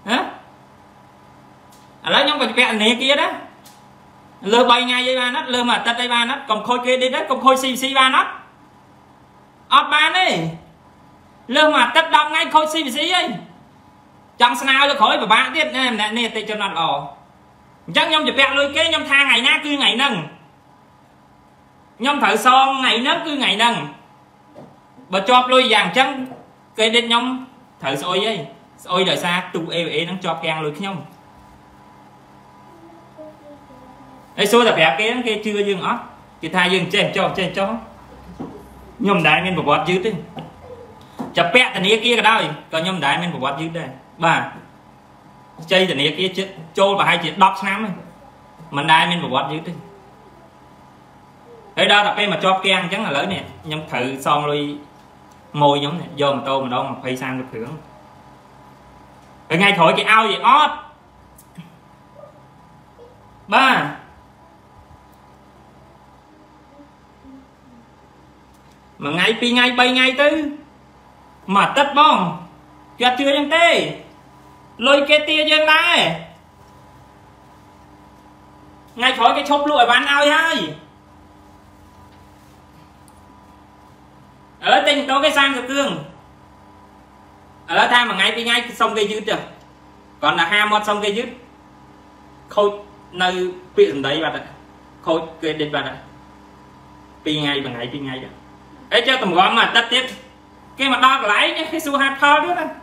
ហ៎ឥឡូវខ្ញុំក៏ជាពាក់ធនាគារដែរលើ3ថ្ងៃអីបានអត់លើមួយអាទិត្យអីបានអត់កុំខូចគេឌីតកុំខូច CVC បានអត់អត់បានទេលើមួយអាទិត្យ10ថ្ងៃខូច CVC អីចង់ស្នើលើក្រោយពិបាកទៀតណែម្នាក់នេះតិចជនអត់ល្អ អញ្ចឹងខ្ញុំជពាក់លុយគេខ្ញុំថាថ្ងៃណាគឺថ្ងៃហ្នឹងខ្ញុំត្រូវសងថ្ងៃហ្នឹងគឺថ្ងៃហ្នឹងបើជាប់លុយយ៉ាងអញ្ចឹងគេដេតខ្ញុំត្រូវស្អុយអីស្អុយដោយសារទូ AVA ហ្នឹងជាប់កាំងលុយខ្ញុំហើយសួរតែប្រាប់គេហ្នឹងគេជឿយើងអត់គេថាយើងចេះចោះចេះចោះខ្ញុំមិនដែលមានប្រវត្តិយឺតទេចាប់ពាក់ធនាគារក៏ដោយក៏ខ្ញុំមិនដែលមានប្រវត្តិយឺតដែរបាទ ជ័យធនាគារចូលប្រហែលជា10ឆ្នាំហើយមិនដែលមានប្រវត្តិយឺតទេហើយដល់តែពេលមកជាប់គាំងអញ្ចឹងឥឡូវនេះខ្ញុំត្រូវសងលុយម៉ួយខ្ញុំនេះយកម៉ូតូម្ដង20 30គ្រឿងហើយថ្ងៃក្រោយគេឲ្យទេអត់បាទមួយថ្ងៃពីរថ្ងៃ3ថ្ងៃទៅមួយអាទិត្យបងគេអត់ជឿយ៉ាងទេ លុយគេទាយើងដែរថ្ងៃក្រោយគេឈប់លក់អីវ៉ាន់ឲ្យហើយឥឡូវទិញម៉ូតូគេ30គ្រឿងឥឡូវថាមួយថ្ងៃពីរថ្ងៃសុំគេយឺតចុះគ្រាន់តែហាមាត់សុំគេយឺតខូចនៅពាក្យសម្ដីបាត់ខូចគេដេញបាត់ពីរថ្ងៃមួយថ្ងៃពីរថ្ងៃចុះអីចុះតម្រាំមួយអាទិត្យទៀតគេមកដល់កន្លែងគេសួរហាត់ផលទៀតណា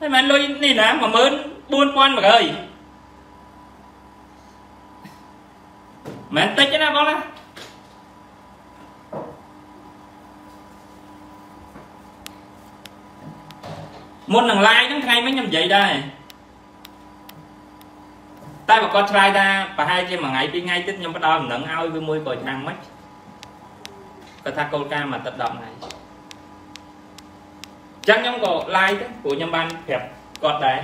ហើយមិនលុយនេះណា14100មិនតិចទេណាបងណាមុននឹង live ហ្នឹងថ្ងៃមិញខ្ញុំនិយាយដែរតែបើគាត់ឆ្លើយថាប្រហែលជាមួយថ្ងៃពីរថ្ងៃទៀតខ្ញុំផ្ដល់ដំណឹងឲ្យវាមួយក៏ឆ្នាំងមិនគាត់ថាគោលការណ៍មួយទឹក10ថ្ងៃ ចឹងខ្ញុំក៏ live ទៅព្រោះខ្ញុំបានប្រាប់គាត់ដែរ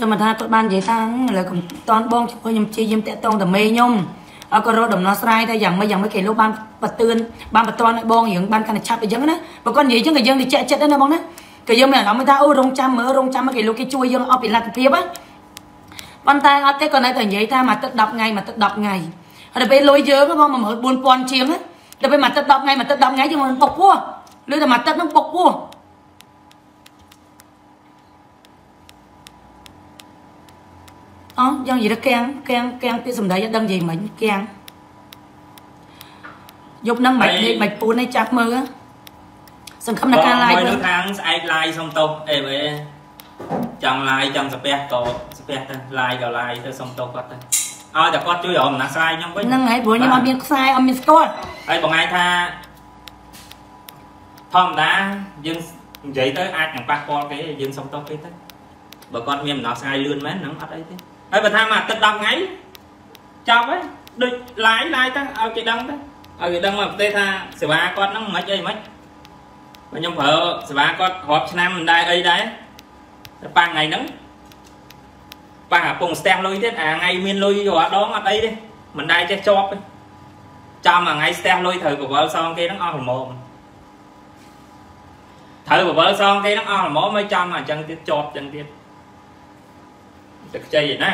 សមថាគាត់បាននិយាយថាឥឡូវកុំតន់បងជួយខ្ញុំជាយាមតាក់តងតមេខ្ញុំអើក៏រកដំណោះស្រាយតែយ៉ាងម៉េចយ៉ាងម៉េចគេលោកបានបតឿនបានបតន់ឲ្យបងរឿងបានកាន់តែឆាប់អញ្ចឹងណាបើគាត់និយាយអញ្ចឹងក៏យើងទៅចាក់ចិត្តដែរណាបងណាក៏យើងមានអារម្មណ៍ថាអូរងចាំមើលរងចាំគេលោកគេជួយយើងអស់ពីលទ្ធភាពណាប៉ុន្តែអត់ទេគាត់នៅតែនិយាយថាមួយទឹក10ថ្ងៃមួយទឹក10ថ្ងៃហើយដល់ពេលលុយយើងបង14000ជាងដល់ពេលមួយទឹក10ថ្ងៃមួយទឹក10ថ្ងៃយើងមិនបុកពោះ ឬតែមួយទឹកនឹងបុកពោះអូយ៉ាងនិយាយទៅកៀងកៀងកៀងពីសំដីអត់ដឹងនិយាយមិញកៀងយប់ហ្នឹងមិនលេខមិនពូនឯចាស់មើលសង្ឃឹមនៅការ live មួយខាងស្អែក live សុំទោសអេវេចង់ live ចង់ស្ពះក៏ស្ពះទៅ live ក៏ live ទៅសុំទោសគាត់ទៅឲ្យតែគាត់ជួយរកដំណោះស្រាយខ្ញុំវិញហ្នឹងហើយព្រោះខ្ញុំអត់មានខ្សែអត់មានស្គាល់ហើយបងឯងថា ធម្មតាយើងនិយាយទៅអាចនឹងប៉ះពាល់គេយើងសុំទោសគេទៅបើគាត់មានដំណោះស្រាយលឿនមែនហ្នឹងអត់អីទេហើយបើថាមកទឹក10ថ្ងៃចប់ហើយដូច live live ទៅឲ្យគេដឹងទៅឲ្យគេដឹងមកប្រទេសថាសេវាគាត់ហ្នឹងមិនអីមិនខ្ញុំប្រើសេវាគាត់រាប់ឆ្នាំមិនដែរអីដែរតែប៉ះថ្ងៃហ្នឹងប៉ះអាពងស្ទះលុយទៀតអាថ្ងៃមានលុយរាល់ដងអត់អីទេមិនដែរចេះជាប់ទេចាំអាថ្ងៃស្ទះលុយត្រូវកវលសងគេហ្នឹងអស់ល្មម ត្រូវកវលសងគេហ្នឹងអស់ល្មមហើយចាំអញ្ចឹងទៀតជាប់អញ្ចឹងទៀតតែខ្ចីឯណា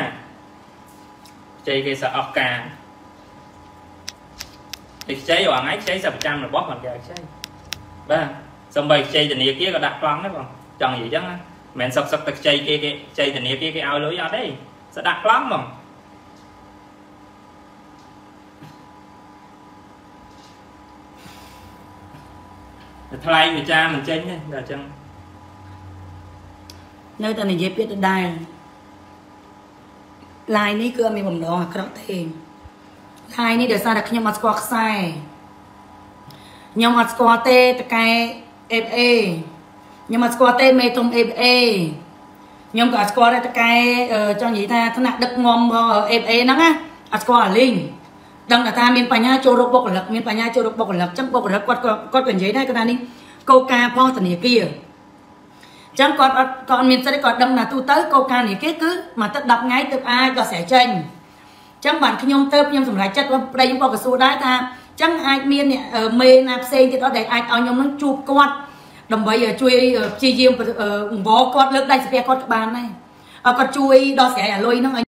ខ្ចីគេសអស់ការតែខ្ចីរាល់ថ្ងៃខ្ចីសិប្រចាំរបស់គាត់គេខ្ចីបាទសំបីខ្ចីធនាគារក៏ដាក់ប្លង់ដែរបងចង់និយាយអញ្ចឹងណាមិនសុកសុកតែខ្ចីគេគេខ្ចីធនាគារគេឲ្យលុយអត់ទេស្ដាក់ប្លង់ហ្មង ថ្លៃវិចារមិនចេញទេតែអញ្ចឹងនៅតែនិយាយពាក្យដដែលឡាយនេះគឺអត់មានបំណងអាក្រក់ទេឡាយនេះដោយសារតែខ្ញុំអត់ស្គាល់ខ្សែខ្ញុំអត់ស្គាល់ទេតកែ FA ខ្ញុំអត់ស្គាល់ទេមេទុំ FA ខ្ញុំក៏អត់ស្គាល់ដែរតកែចង់និយាយថាថ្នាក់ដឹកងំ FA ហ្នឹងណាអត់ស្គាល់អាលីង ដឹងថាមានបញ្ញាចូលរកបុគ្គលិកមានបញ្ញាចូលរកបុគ្គលិកចឹងបុគ្គលិកគាត់គាត់គាត់ក៏និយាយដែរគាត់ថានេះកោការផងធនាគារចឹងគាត់អត់គាត់មានសិទ្ធិគាត់ដឹងថាទូទៅកោការធនាគារគឺមួយទឹក10ថ្ងៃទើបអាចដល់ស្រែចេញចឹងបានខ្ញុំទៅខ្ញុំសម្រេចចិត្តប្តីខ្ញុំក៏សួរដែរថាចឹងអាចមានមេណាផ្សេងទៀតអត់ដែលអាចឲ្យខ្ញុំនឹងជួបគាត់ដើម្បីជួយព្យាយាមអង្វរគាត់លើកដៃស្ពះគាត់បានដែរគាត់ជួយដល់ស្រ័យអាលុយហ្នឹង